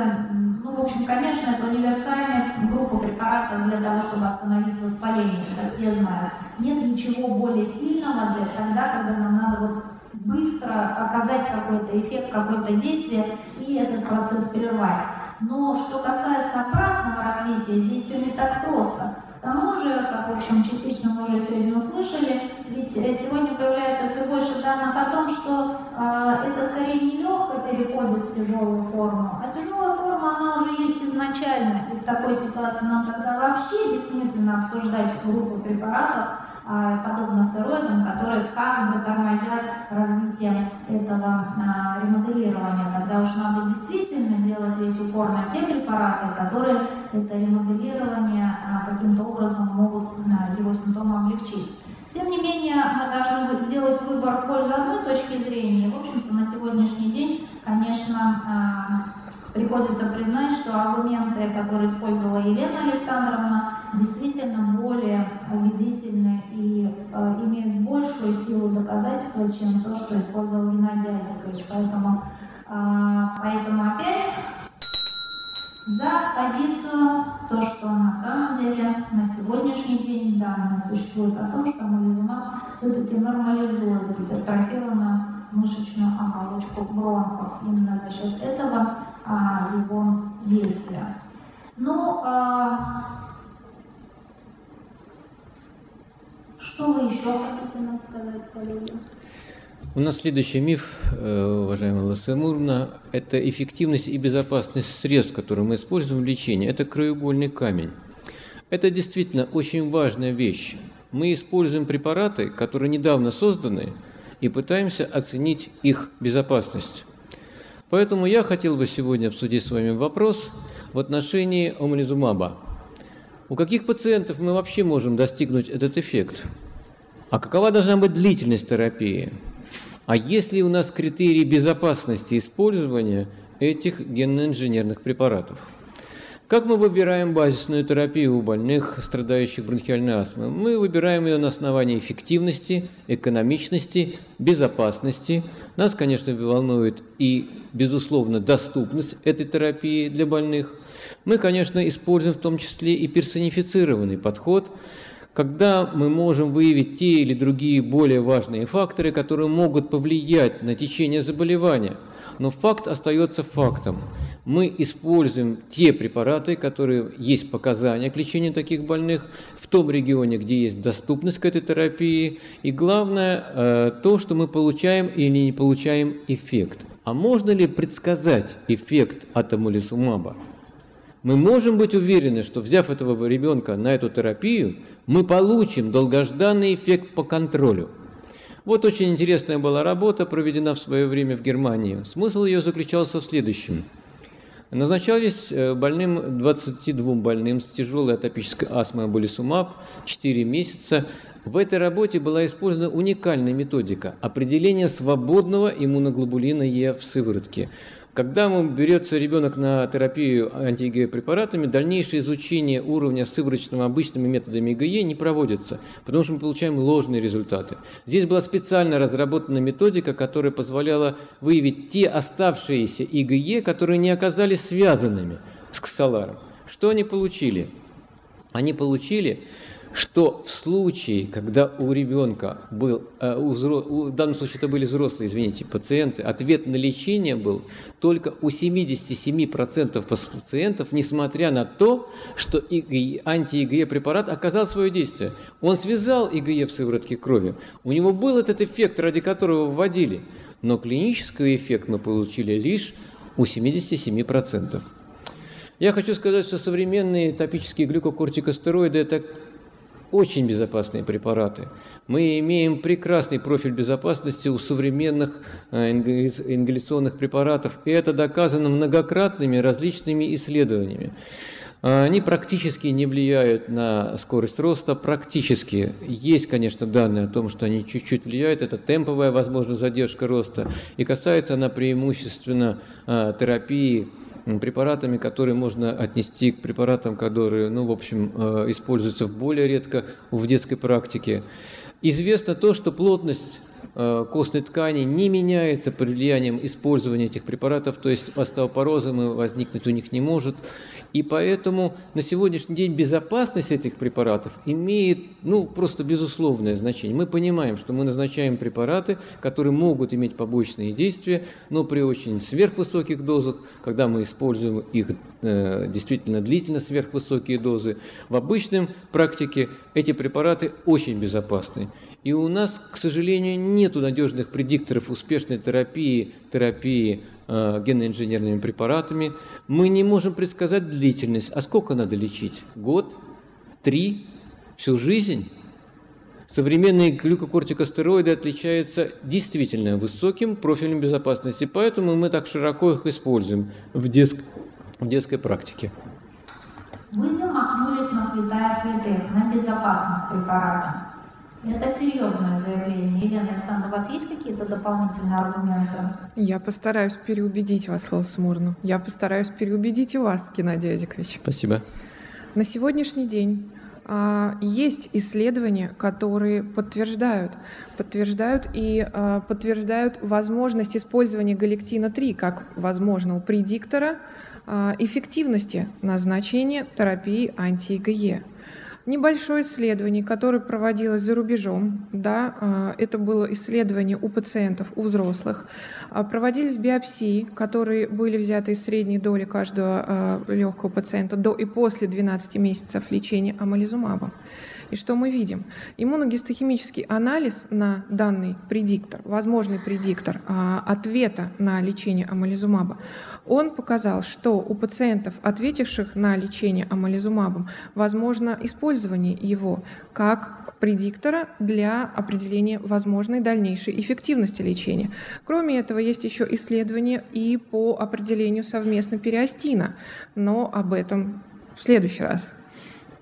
ну в общем, конечно, это универсальная группа препаратов для того, чтобы остановить воспаление, это все знают. Нет ничего более сильного для тогда, когда нам надо вот быстро оказать какой-то эффект, какое-то действие и этот процесс прервать. Но что касается обратного развития, здесь все не так просто. К тому же, как, в общем, частично мы уже сегодня услышали, ведь э, сегодня появляется все больше данных о том, что э, это скорее не легко переходит в тяжелую форму, а тяжелая форма, она уже есть изначально. И в такой ситуации нам тогда вообще бессмысленно обсуждать группу препаратов, подобно стероидам, которые как бы тормозят развитие этого а, ремоделирования. Тогда уж надо действительно делать весь упор на те препараты, которые это ремоделирование а, каким-то образом могут а, его симптомы облегчить. Тем не менее, мы должны сделать выбор в пользу одной точки зрения. В общем-то, на сегодняшний день, конечно, а, приходится признать, что аргументы, которые использовала Елена Александровна, действительно более убедительны и э, имеют большую силу доказательства, чем то, что использовал Геннадий Азикович. Поэтому, а, поэтому опять за позицию, то, что на самом деле на сегодняшний день данные существует о том, что молизумаб все-таки нормализует гипертрофированную мышечную оболочку бронхов. Именно за счет этого а, его действия. Ну, а, что вы еще хотите нам сказать, коллеги? У нас следующий миф, э, уважаемая Ласса Муровна, это эффективность и безопасность средств, которые мы используем в лечении. Это краеугольный камень. Это действительно очень важная вещь. Мы используем препараты, которые недавно созданы, и пытаемся оценить их безопасность. Поэтому я хотел бы сегодня обсудить с вами вопрос в отношении омализумаба. У каких пациентов мы вообще можем достигнуть этот эффект? А какова должна быть длительность терапии? А есть ли у нас критерии безопасности использования этих генно-инженерных препаратов? Как мы выбираем базисную терапию у больных, страдающих бронхиальной астмой? Мы выбираем ее на основании эффективности, экономичности, безопасности. Нас, конечно, волнует и, безусловно, доступность этой терапии для больных. Мы, конечно, используем в том числе и персонифицированный подход, когда мы можем выявить те или другие более важные факторы, которые могут повлиять на течение заболевания. Но факт остается фактом. Мы используем те препараты, которые есть показания к лечению таких больных в том регионе, где есть доступность к этой терапии. И главное, э, то, что мы получаем или не получаем эффект. А можно ли предсказать эффект от амулизумаба? Мы можем быть уверены, что взяв этого ребенка на эту терапию, мы получим долгожданный эффект по контролю. Вот очень интересная была работа, проведена в свое время в Германии. Смысл ее заключался в следующем. Назначались э, больным, 22 больным с тяжелой атопической астмой аболисумаб 4 месяца. В этой работе была использована уникальная методика определения свободного иммуноглобулина Е в сыворотке. Когда берется ребенок на терапию анти препаратами, дальнейшее изучение уровня сывороточного обычными методами ИГЕ не проводится, потому что мы получаем ложные результаты. Здесь была специально разработана методика, которая позволяла выявить те оставшиеся ИГЕ, которые не оказались связанными с ксаларом. Что они получили? Они получили что в случае, когда у ребенка был, э, у взро- в данном случае это были взрослые, извините, пациенты, ответ на лечение был только у 77% пас- пациентов, несмотря на то, что анти-ИГЕ препарат оказал свое действие. Он связал ИГЕ в сыворотке крови. У него был этот эффект, ради которого вводили, но клинический эффект мы получили лишь у 77%. Я хочу сказать, что современные топические глюкокортикостероиды – это очень безопасные препараты. Мы имеем прекрасный профиль безопасности у современных э, ингаляционных препаратов, и это доказано многократными различными исследованиями. Они практически не влияют на скорость роста, практически. Есть, конечно, данные о том, что они чуть-чуть влияют, это темповая, возможно, задержка роста, и касается она преимущественно э, терапии препаратами, которые можно отнести к препаратам, которые, ну, в общем, э, используются более редко в детской практике. Известно то, что плотность костной ткани не меняется под влиянием использования этих препаратов, то есть остеопороза возникнуть у них не может. И поэтому на сегодняшний день безопасность этих препаратов имеет ну, просто безусловное значение. Мы понимаем, что мы назначаем препараты, которые могут иметь побочные действия, но при очень сверхвысоких дозах, когда мы используем их э, действительно длительно сверхвысокие дозы, в обычном практике эти препараты очень безопасны. И у нас, к сожалению, нет надежных предикторов успешной терапии, терапии э, генно-инженерными препаратами. Мы не можем предсказать длительность. А сколько надо лечить? Год? Три? Всю жизнь? Современные глюкокортикостероиды отличаются действительно высоким профилем безопасности, поэтому мы так широко их используем в, детск... в детской практике. Вы замахнулись на святая святых, на безопасность препарата. Это серьезное заявление. Елена Александровна, у вас есть какие-то дополнительные аргументы? Я постараюсь переубедить вас, Лалса Мурну. Я постараюсь переубедить и вас, Геннадий Адикович. Спасибо. На сегодняшний день а, есть исследования, которые подтверждают, подтверждают и а, подтверждают возможность использования галектина-3 как возможного предиктора а, эффективности назначения терапии анти-ИГЕ. Небольшое исследование, которое проводилось за рубежом, да, а, это было исследование у пациентов, у взрослых. А, проводились биопсии, которые были взяты из средней доли каждого а, легкого пациента до и после 12 месяцев лечения амализумабом. И что мы видим? Иммуногистохимический анализ на данный предиктор, возможный предиктор ответа на лечение амализумаба, он показал, что у пациентов, ответивших на лечение амализумабом, возможно использование его как предиктора для определения возможной дальнейшей эффективности лечения. Кроме этого, есть еще исследования и по определению совместно периостина, но об этом в следующий раз.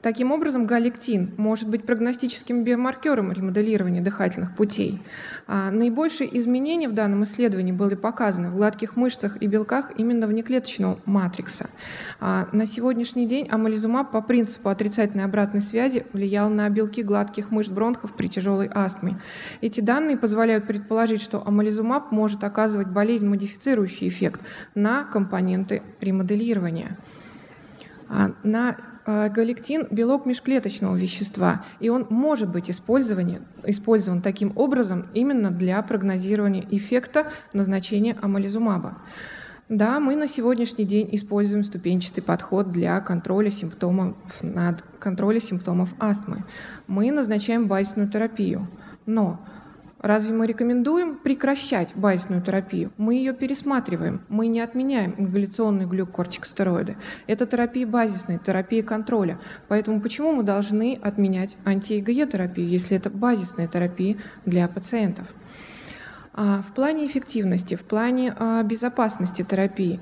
Таким образом, галектин может быть прогностическим биомаркером ремоделирования дыхательных путей. А наибольшие изменения в данном исследовании были показаны в гладких мышцах и белках именно внеклеточного матрикса. А на сегодняшний день амализумаб по принципу отрицательной обратной связи влиял на белки гладких мышц бронхов при тяжелой астме. Эти данные позволяют предположить, что амализумаб может оказывать болезнь-модифицирующий эффект на компоненты ремоделирования. А на галектин – белок межклеточного вещества, и он может быть использован, использован таким образом именно для прогнозирования эффекта назначения амализумаба. Да, мы на сегодняшний день используем ступенчатый подход для контроля симптомов, над контроля симптомов астмы. Мы назначаем базисную терапию, но Разве мы рекомендуем прекращать базисную терапию? Мы ее пересматриваем. Мы не отменяем ингаляционные глюкокортикостероиды. Это терапия базисная, терапия контроля. Поэтому почему мы должны отменять анти-ИГЕ-терапию, если это базисная терапия для пациентов? А, в плане эффективности, в плане а, безопасности терапии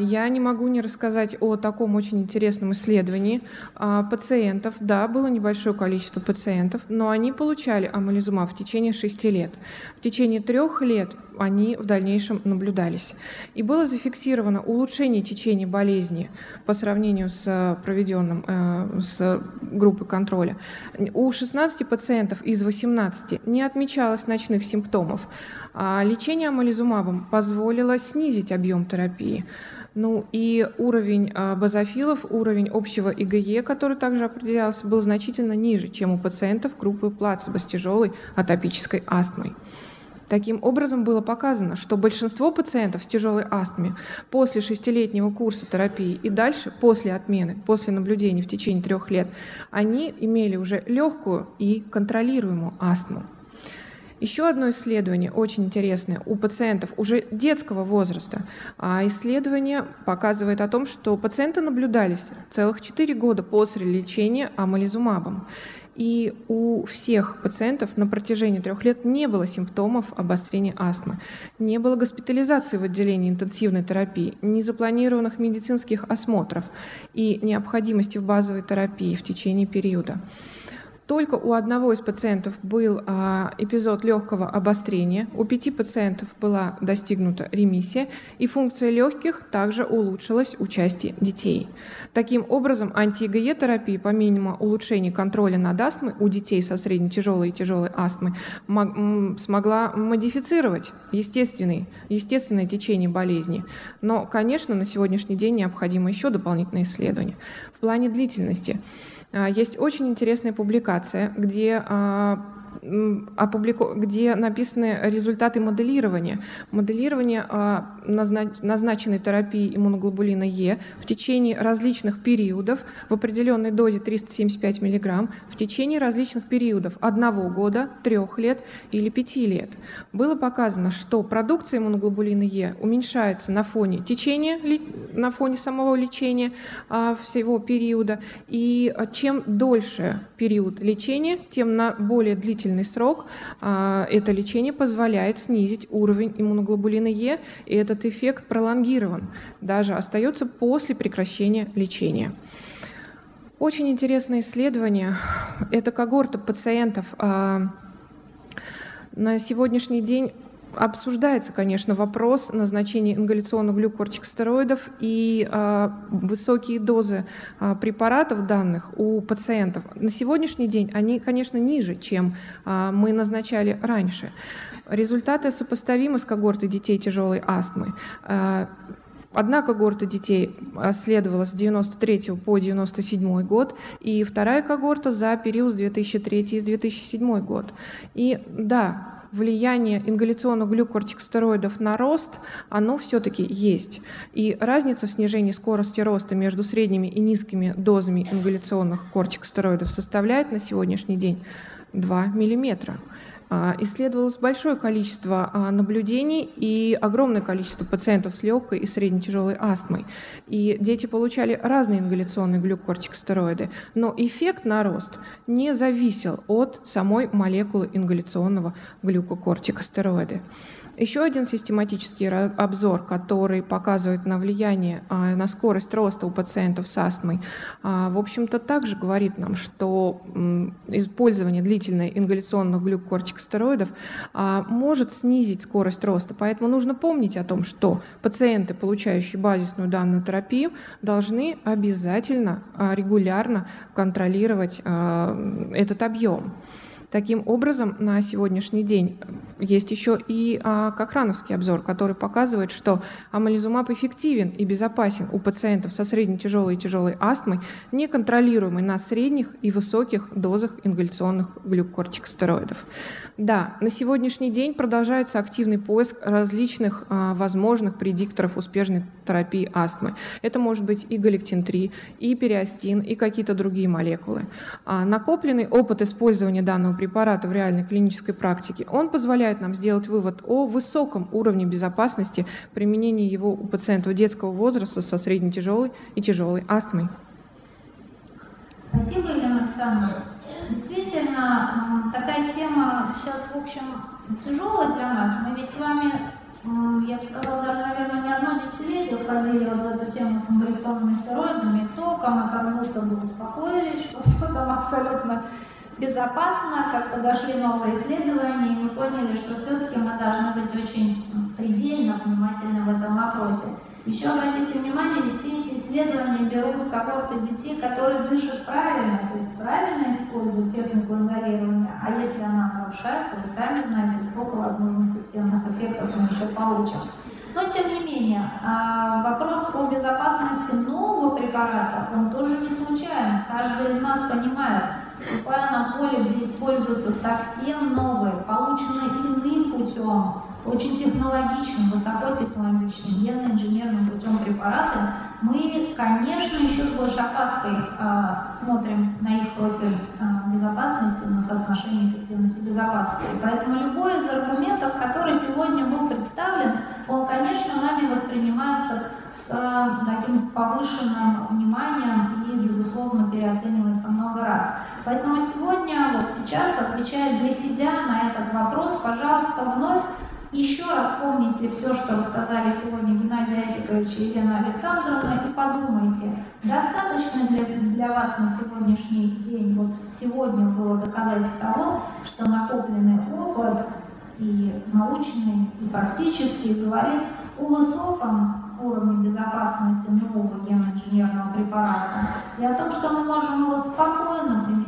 я не могу не рассказать о таком очень интересном исследовании пациентов. Да, было небольшое количество пациентов, но они получали амализумаб в течение 6 лет. В течение трех лет они в дальнейшем наблюдались. И было зафиксировано улучшение течения болезни по сравнению с проведенным э, с группой контроля. У 16 пациентов из 18 не отмечалось ночных симптомов. А лечение амализумабом позволило снизить объем терапии. Ну и уровень а, базофилов, уровень общего ИГЕ, который также определялся, был значительно ниже, чем у пациентов группы плацебо с тяжелой атопической астмой. Таким образом, было показано, что большинство пациентов с тяжелой астмой после шестилетнего курса терапии и дальше, после отмены, после наблюдений в течение трех лет, они имели уже легкую и контролируемую астму. Еще одно исследование очень интересное у пациентов уже детского возраста. А исследование показывает о том, что пациенты наблюдались целых 4 года после лечения амализумабом. И у всех пациентов на протяжении трех лет не было симптомов обострения астмы, не было госпитализации в отделении интенсивной терапии, незапланированных медицинских осмотров и необходимости в базовой терапии в течение периода. Только у одного из пациентов был а, эпизод легкого обострения, у пяти пациентов была достигнута ремиссия, и функция легких также улучшилась у части детей. Таким образом, анти-ИГЕ-терапия, помимо улучшения контроля над астмой у детей со средне-тяжелой и тяжелой астмой, смогла модифицировать естественный, естественное течение болезни. Но, конечно, на сегодняшний день необходимо еще дополнительные исследования. В плане длительности – есть очень интересная публикация, где а, опублику... где написаны результаты моделирования. Моделирование а, назначенной терапии иммуноглобулина Е в течение различных периодов в определенной дозе 375 мг в течение различных периодов одного года, трех лет или пяти лет. Было показано, что продукция иммуноглобулина Е уменьшается на фоне течения, на фоне самого лечения а, всего периода. И чем дольше период лечения, тем на более длительный длительный срок а, это лечение позволяет снизить уровень иммуноглобулина Е, и этот эффект пролонгирован, даже остается после прекращения лечения. Очень интересное исследование. Это когорта пациентов. А, на сегодняшний день Обсуждается, конечно, вопрос назначения ингаляционных глюкортикостероидов и э, высокие дозы э, препаратов данных у пациентов. На сегодняшний день они, конечно, ниже, чем э, мы назначали раньше. Результаты сопоставимы с когортой детей тяжелой астмы. Одна когорта детей следовала с 93 по 97 год, и вторая когорта за период с 2003 и с 2007 год. И да, влияние ингаляционных глюкортикостероидов на рост, оно все-таки есть. И разница в снижении скорости роста между средними и низкими дозами ингаляционных кортикостероидов составляет на сегодняшний день 2 миллиметра. А, исследовалось большое количество а, наблюдений и огромное количество пациентов с легкой и средне-тяжелой астмой. И дети получали разные ингаляционные глюкортикостероиды, но эффект на рост не зависел от самой молекулы ингаляционного глюкокортикостероида. Еще один систематический обзор, который показывает на влияние а, на скорость роста у пациентов с астмой, а, в общем-то, также говорит нам, что использование длительное ингаляционных глюкокортикостероидов а, может снизить скорость роста. Поэтому нужно помнить о том, что пациенты, получающие базисную данную терапию, должны обязательно регулярно контролировать этот объем. Таким образом, на сегодняшний день есть еще и а, Кохрановский обзор, который показывает, что амализумаб эффективен и безопасен у пациентов со средне-тяжелой и тяжелой астмой, неконтролируемой на средних и высоких дозах ингаляционных глюкортикостероидов. Да, на сегодняшний день продолжается активный поиск различных а, возможных предикторов успешной терапии астмы. Это может быть и галектин-3, и периостин, и какие-то другие молекулы. А, накопленный опыт использования данного препарата в реальной клинической практике, он позволяет нам сделать вывод о высоком уровне безопасности применения его у пациентов детского возраста со средне-тяжелой и тяжелой астмой. Спасибо, Елена Александровна. Действительно, такая тема сейчас, в общем, тяжелая для нас. Мы ведь с вами, я бы сказала, даже, наверное, не одно десятилетие входили вот в эту тему с ингаляционными стероидами, током, и как будто бы успокоились, что там абсолютно безопасно, как-то дошли новые исследования, и мы поняли, что все-таки мы должны быть очень предельно внимательны в этом вопросе. Еще обратите внимание, ведь все эти исследования берут какого-то детей, которые дышат правильно, то есть правильно используют технику ингалирования, а если она нарушается, вы сами знаете, сколько возможных системных эффектов мы еще получим. Но тем не менее, а, вопрос о безопасности нового препарата, он тоже не случайен. Каждый из нас понимает, на поле, где используются совсем новые, полученные иным путем, очень технологичным, высокотехнологичным, генно-инженерным путем препараты, мы, конечно, еще с большей опаской э, смотрим на их профиль э, безопасности, на соотношение эффективности безопасности. Поэтому любой из аргументов, который сегодня был представлен, он, конечно, нами воспринимается с э, таким повышенным вниманием и, безусловно, переоценивается много раз. Поэтому сегодня, вот сейчас, отвечая для себя на этот вопрос, пожалуйста, вновь еще раз помните все, что рассказали сегодня Геннадий Айзекович и Елена Александровна, и подумайте, достаточно для, для вас на сегодняшний день, вот сегодня было доказательство того, что накопленный опыт и научный, и практический говорит о высоком уровне безопасности нового геноинженерного препарата и о том, что мы можем его спокойно применять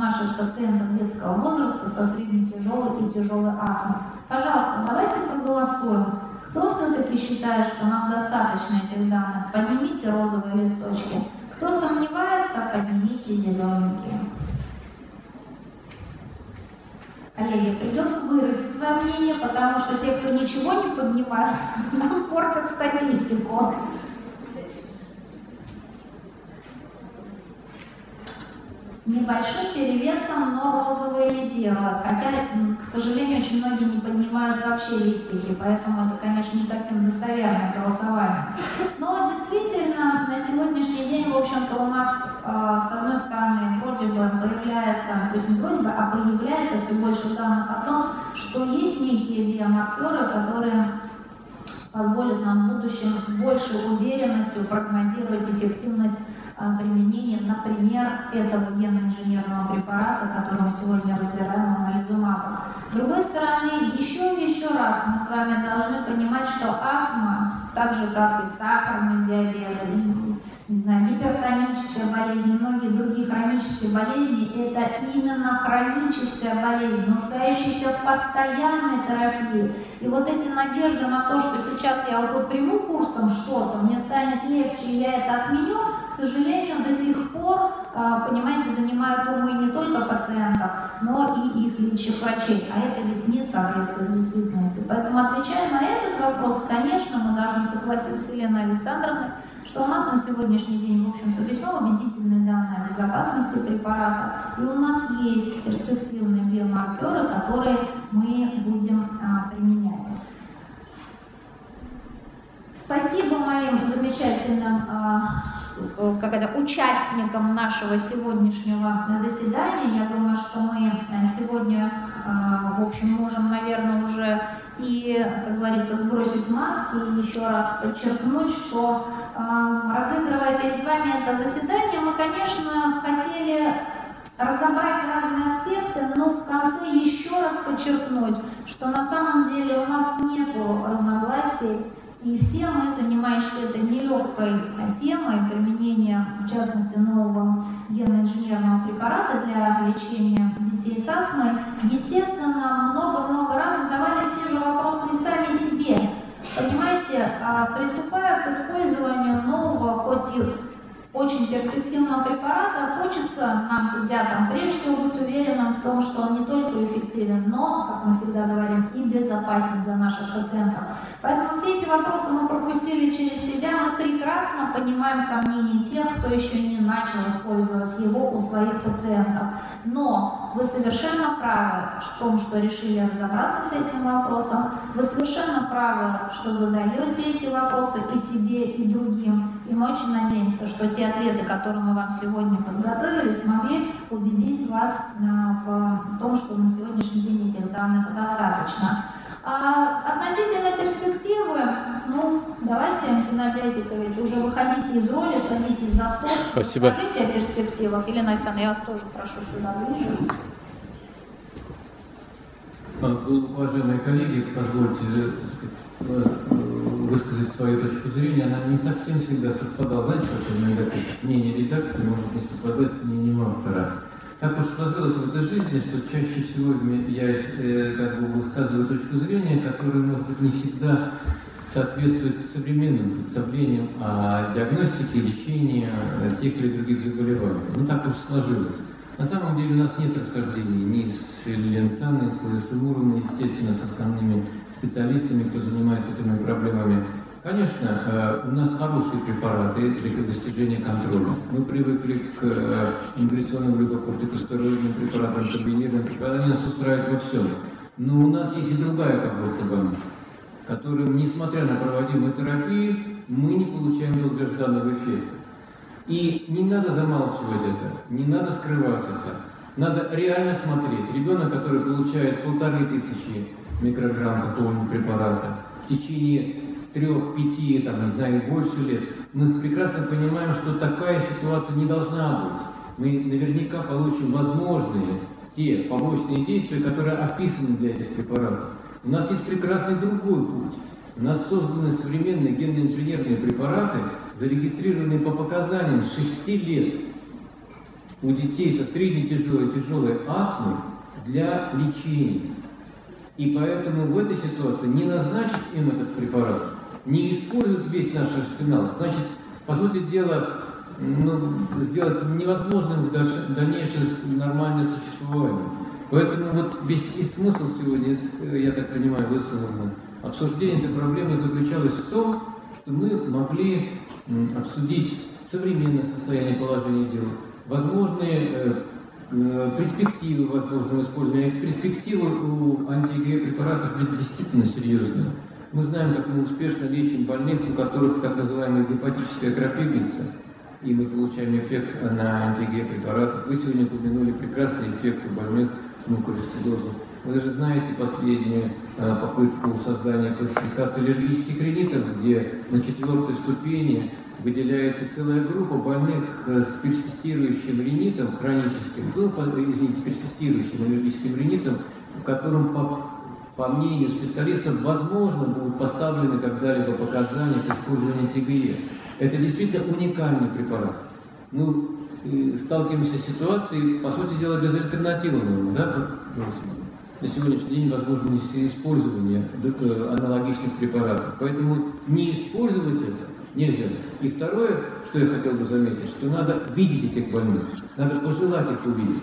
наших пациентов детского возраста со средне-тяжелой и тяжелой астмой. Пожалуйста, давайте проголосуем. Кто все-таки считает, что нам достаточно этих данных? Поднимите розовые листочки. Кто сомневается, поднимите зелененькие. Коллеги, придется выразить свое мнение, потому что те, кто ничего не поднимает, нам портят статистику. С небольшим перевесом, но розовые делают. Хотя, к сожалению, очень многие не поднимают вообще листики, поэтому это, конечно, не совсем достоверное голосование. Но действительно, на сегодняшний день, в общем-то, у нас, э, с одной стороны, вроде бы появляется, то есть не вроде бы, а появляется все больше данных о том, что есть некие биомаркеры, которые позволят нам в будущем с большей уверенностью прогнозировать эффективность применения, например, этого генно-инженерного препарата, который мы сегодня разбираем, анализумаба. С другой стороны, еще и еще раз мы с вами должны понимать, что астма, так же как и сахарный диабет, не знаю, гипертоническая болезнь, многие другие хронические болезни, это именно хроническая болезнь, нуждающаяся в постоянной терапии. И вот эти надежды на то, что сейчас я вот приму курсом что-то, мне станет легче, и я это отменю, сожалению, до сих пор, а, понимаете, занимают умы не только пациентов, но и их личных врачей. А это ведь не соответствует действительности. Поэтому, отвечая на этот вопрос, конечно, мы должны согласиться с Еленой Александровной, что у нас на сегодняшний день, в общем-то, весьма убедительные данные о безопасности препарата, и у нас есть перспективные биомаркеры, которые мы будем а, применять. Спасибо моим замечательным а, как это, участникам нашего сегодняшнего заседания. Я думаю, что мы сегодня, а, в общем, можем, наверное, уже и, как говорится, сбросить маски и еще раз подчеркнуть, что разыгрывая перед вами это заседание, мы, конечно, хотели разобрать разные аспекты, но в конце еще раз подчеркнуть, что на самом деле у нас нет разногласий, и все мы, занимающиеся этой нелегкой темой применения, в частности, нового генно-инженерного препарата для лечения детей с астмой, естественно, много-много раз задавали те же вопросы и сами себе. Понимаете, а, приступая к использованию нового, хоть и очень перспективного препарата, хочется нам, педиатрам, прежде всего быть уверенным в том, что он не только эффективен, но, как мы всегда говорим, и безопасен для наших пациентов. Поэтому все эти вопросы мы пропустили через себя, мы прекрасно понимаем сомнения тех, кто еще не начал использовать его у своих пациентов. Но вы совершенно правы в том, что решили разобраться с этим вопросом, вы совершенно правы, что задаете эти вопросы и себе, и другим. И мы очень надеемся, что те ответы, которые мы вам сегодня подготовили, смогли убедить вас а, в том, что на сегодняшний день этих данных достаточно. А относительно перспективы, ну, давайте, Геннадий Азикович, уже выходите из роли, садитесь за стол. Спасибо. Скажите о перспективах. Елена Александровна, я вас тоже прошу сюда ближе. Уважаемые коллеги, позвольте э, высказать свою точку зрения. Она не совсем всегда совпадала. Знаете, что иногда мнение редакции может не совпадать с мнением автора. Так уж сложилось в этой жизни, что чаще всего я э, как бы высказываю точку зрения, которая, может быть, не всегда соответствует современным представлениям о диагностике, лечении тех или других заболеваний. Ну так уж сложилось. На самом деле у нас нет расхождений ни с Ленцаной, с Лысымуровым, естественно, с основными специалистами, кто занимается этими проблемами. Конечно, э, у нас хорошие препараты для достижения контроля. Мы привыкли к э, инвестиционным глюкокортикостероидным препаратам, комбинированным препаратам, они нас устраивают во всем. Но у нас есть и другая когорта больных, которым, несмотря на проводимую терапию, мы не получаем долгожданного эффекта. И не надо замалчивать это, не надо скрывать это. Надо реально смотреть. Ребенок, который получает полторы тысячи микрограмм какого-нибудь препарата в течение трех, пяти, там, не знаю, больше лет, мы прекрасно понимаем, что такая ситуация не должна быть. Мы наверняка получим возможные те побочные действия, которые описаны для этих препаратов. У нас есть прекрасный другой путь. У нас созданы современные генно-инженерные препараты, зарегистрированные по показаниям 6 лет у детей со средней тяжелой и тяжелой астмой для лечения. И поэтому в этой ситуации не назначить им этот препарат, не использовать весь наш арсенал, значит, по сути дела, ну, сделать невозможным дальнейшее нормальное существование. Поэтому вот весь смысл сегодня, я так понимаю, высказанного обсуждения этой проблемы заключалось в том, что мы могли обсудить современное состояние положения дел, возможные э, э, перспективы возможного использования. Перспективы у анти препаратов ведь действительно серьезные. Мы знаем, как мы успешно лечим больных, у которых так называемая гепатическая крапивница, и мы получаем эффект на анти препаратах. Вы сегодня упомянули прекрасный эффект у больных с муколисцидозом. Вы же знаете последнюю э, попытку создания классификации аллергических ринитов, где на четвертой ступени выделяется целая группа больных э, с персистирующим ринитом хроническим, ну, извините, персистирующим аллергическим ринитом, в котором, по, мнению специалистов, возможно, будут поставлены когда-либо показания к использованию ТГЕ. Это действительно уникальный препарат. Мы э, сталкиваемся с ситуацией, по сути дела, безальтернативного, да, на сегодняшний день возможно использование э, аналогичных препаратов. Поэтому не использовать это нельзя. И второе, что я хотел бы заметить, что надо видеть этих больных, надо пожелать их увидеть.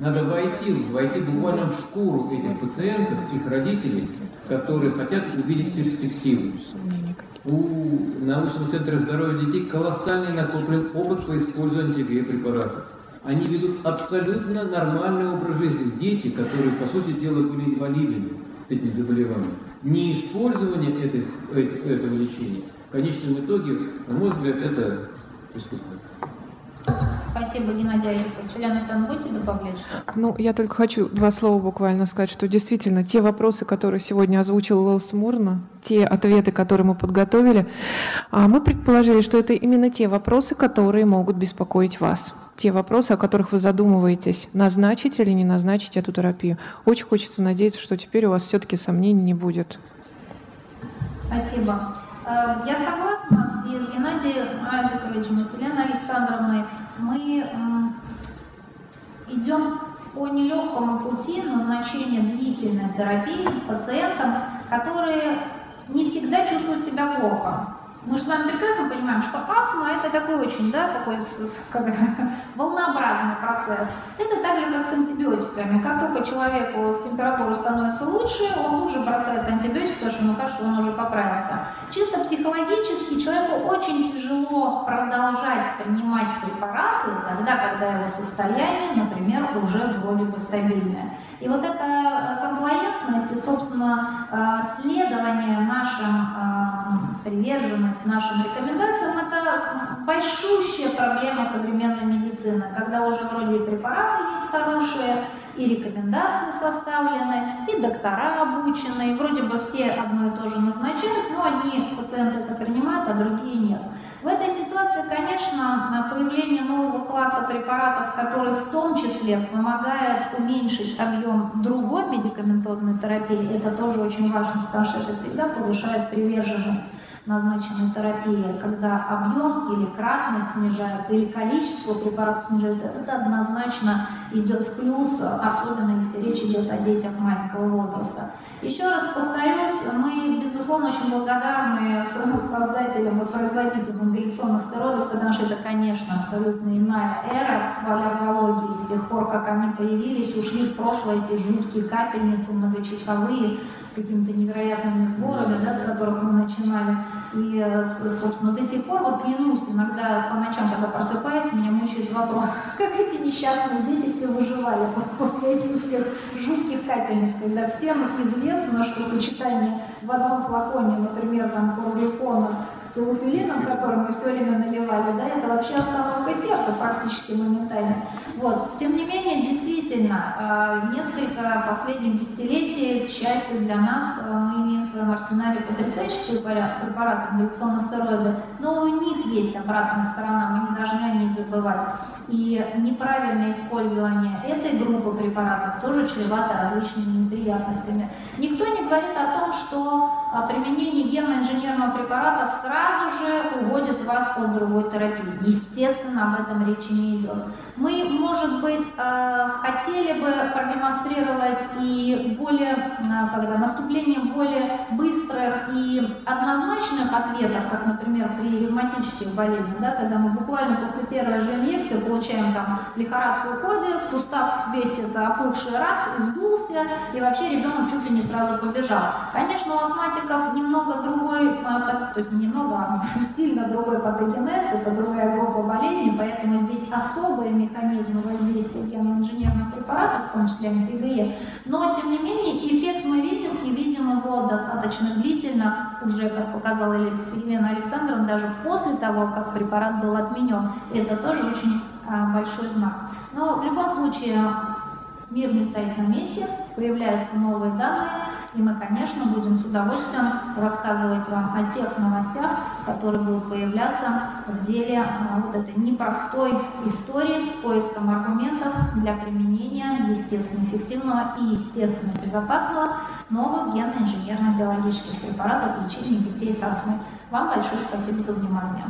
Надо войти, войти буквально в шкуру этих пациентов, их родителей, которые хотят увидеть перспективу. У научного центра здоровья детей колоссальный накоплен опыт по использованию антибиопрепаратов. Они ведут абсолютно нормальный образ жизни. Дети, которые, по сути дела, были инвалидами с этим заболеванием. Не использование этих, этого лечения в конечном итоге, на мой взгляд, это преступно. Спасибо, Геннадий Айзекович. Ильяна Александровна, будете добавлять что-то? Ну, я только хочу два слова буквально сказать, что действительно те вопросы, которые сегодня озвучил Лэлс Мурна, те ответы, которые мы подготовили, а, мы предположили, что это именно те вопросы, которые могут беспокоить вас. Те вопросы, о которых вы задумываетесь, назначить или не назначить эту терапию. Очень хочется надеяться, что теперь у вас все-таки сомнений не будет. Спасибо. Э, я согласна с Геннадием Азиковичем и с Еленой Александровной. Мы идем по нелегкому пути назначения длительной терапии пациентам, которые не всегда чувствуют себя плохо. Мы же с вами прекрасно понимаем, что астма это такой очень, да, такой как, волнообразный процесс. Это так же, как с антибиотиками. Как только человеку с температурой становится лучше, он тут же бросает антибиотик, потому что ему кажется, что он уже поправился. Чисто психологически человеку очень тяжело продолжать принимать препараты тогда, когда его состояние, например, уже вроде бы стабильное. И вот эта э, комплаентность и, собственно, э, следование нашим э, приверженность нашим рекомендациям – это большущая проблема современной медицины, когда уже вроде и препараты есть хорошие, и рекомендации составлены, и доктора обучены, и вроде бы все одно и то же назначают, но одни пациенты это принимают, а другие нет. В этой ситуации, конечно, появление нового класса препаратов, который в том числе помогает уменьшить объем другой медикаментозной терапии, это тоже очень важно, потому что это всегда повышает приверженность назначенной терапии, когда объем или кратность снижается, или количество препаратов снижается, это однозначно идет в плюс, особенно если речь идет о детях маленького возраста. Еще раз повторюсь, мы, безусловно, очень благодарны создателям и производителям ингаляционных стероидов, потому что это, конечно, абсолютно иная эра в аллергологии. С тех пор, как они появились, ушли в прошлое эти жуткие капельницы многочасовые с какими-то невероятными сборами, да, с которых мы начинали. И, собственно, до сих пор, вот клянусь, иногда по ночам, когда просыпаюсь, меня мучает вопрос, как эти несчастные дети все выживали после этих всех жутких капельниц, когда всем известно, что сочетание в одном флаконе, например, там, клоргликона с целлофилином, который мы все время наливали, да, это вообще остановка сердца фактически моментально. Вот. Тем не менее, действительно, э, несколько последних десятилетий, к счастью для нас, э, мы имеем в своем арсенале потрясающие препараты, инъекционные стероиды, но у них есть обратная сторона, мы не должны о ней забывать. И неправильное использование этой группы препаратов тоже чревато различными неприятностями. Никто не говорит о том, что а, применение генно-инженерного препарата сразу же уводит вас от другой терапии. Естественно, об этом речи не идет. Мы, может быть, а, хотели бы продемонстрировать и более, когда наступление более быстрых и однозначных ответов, как, например, при ревматических болезнях, да, когда мы буквально после первой же инъекции получаем там лихорадку уходит, сустав весь это опухший раз, сдулся, и вообще ребенок чуть ли не сразу побежал. Конечно, у астматиков немного другой, а, то есть немного, а сильно другой патогенез, это другая группа болезней, поэтому здесь особые механизмы воздействия генно-инженерных препаратов, в том числе анти но тем не менее эффект мы видим, и видим его достаточно длительно, уже, как показала Елена Александровна, даже после того, как препарат был отменен. Это тоже очень большой знак. Но в любом случае мир не стоит на месте, появляются новые данные, и мы, конечно, будем с удовольствием рассказывать вам о тех новостях, которые будут появляться в деле а, вот этой непростой истории с поиском аргументов для применения естественно эффективного и естественно безопасного новых генно-инженерно-биологических препаратов в лечении детей с астмой. Вам большое спасибо за внимание.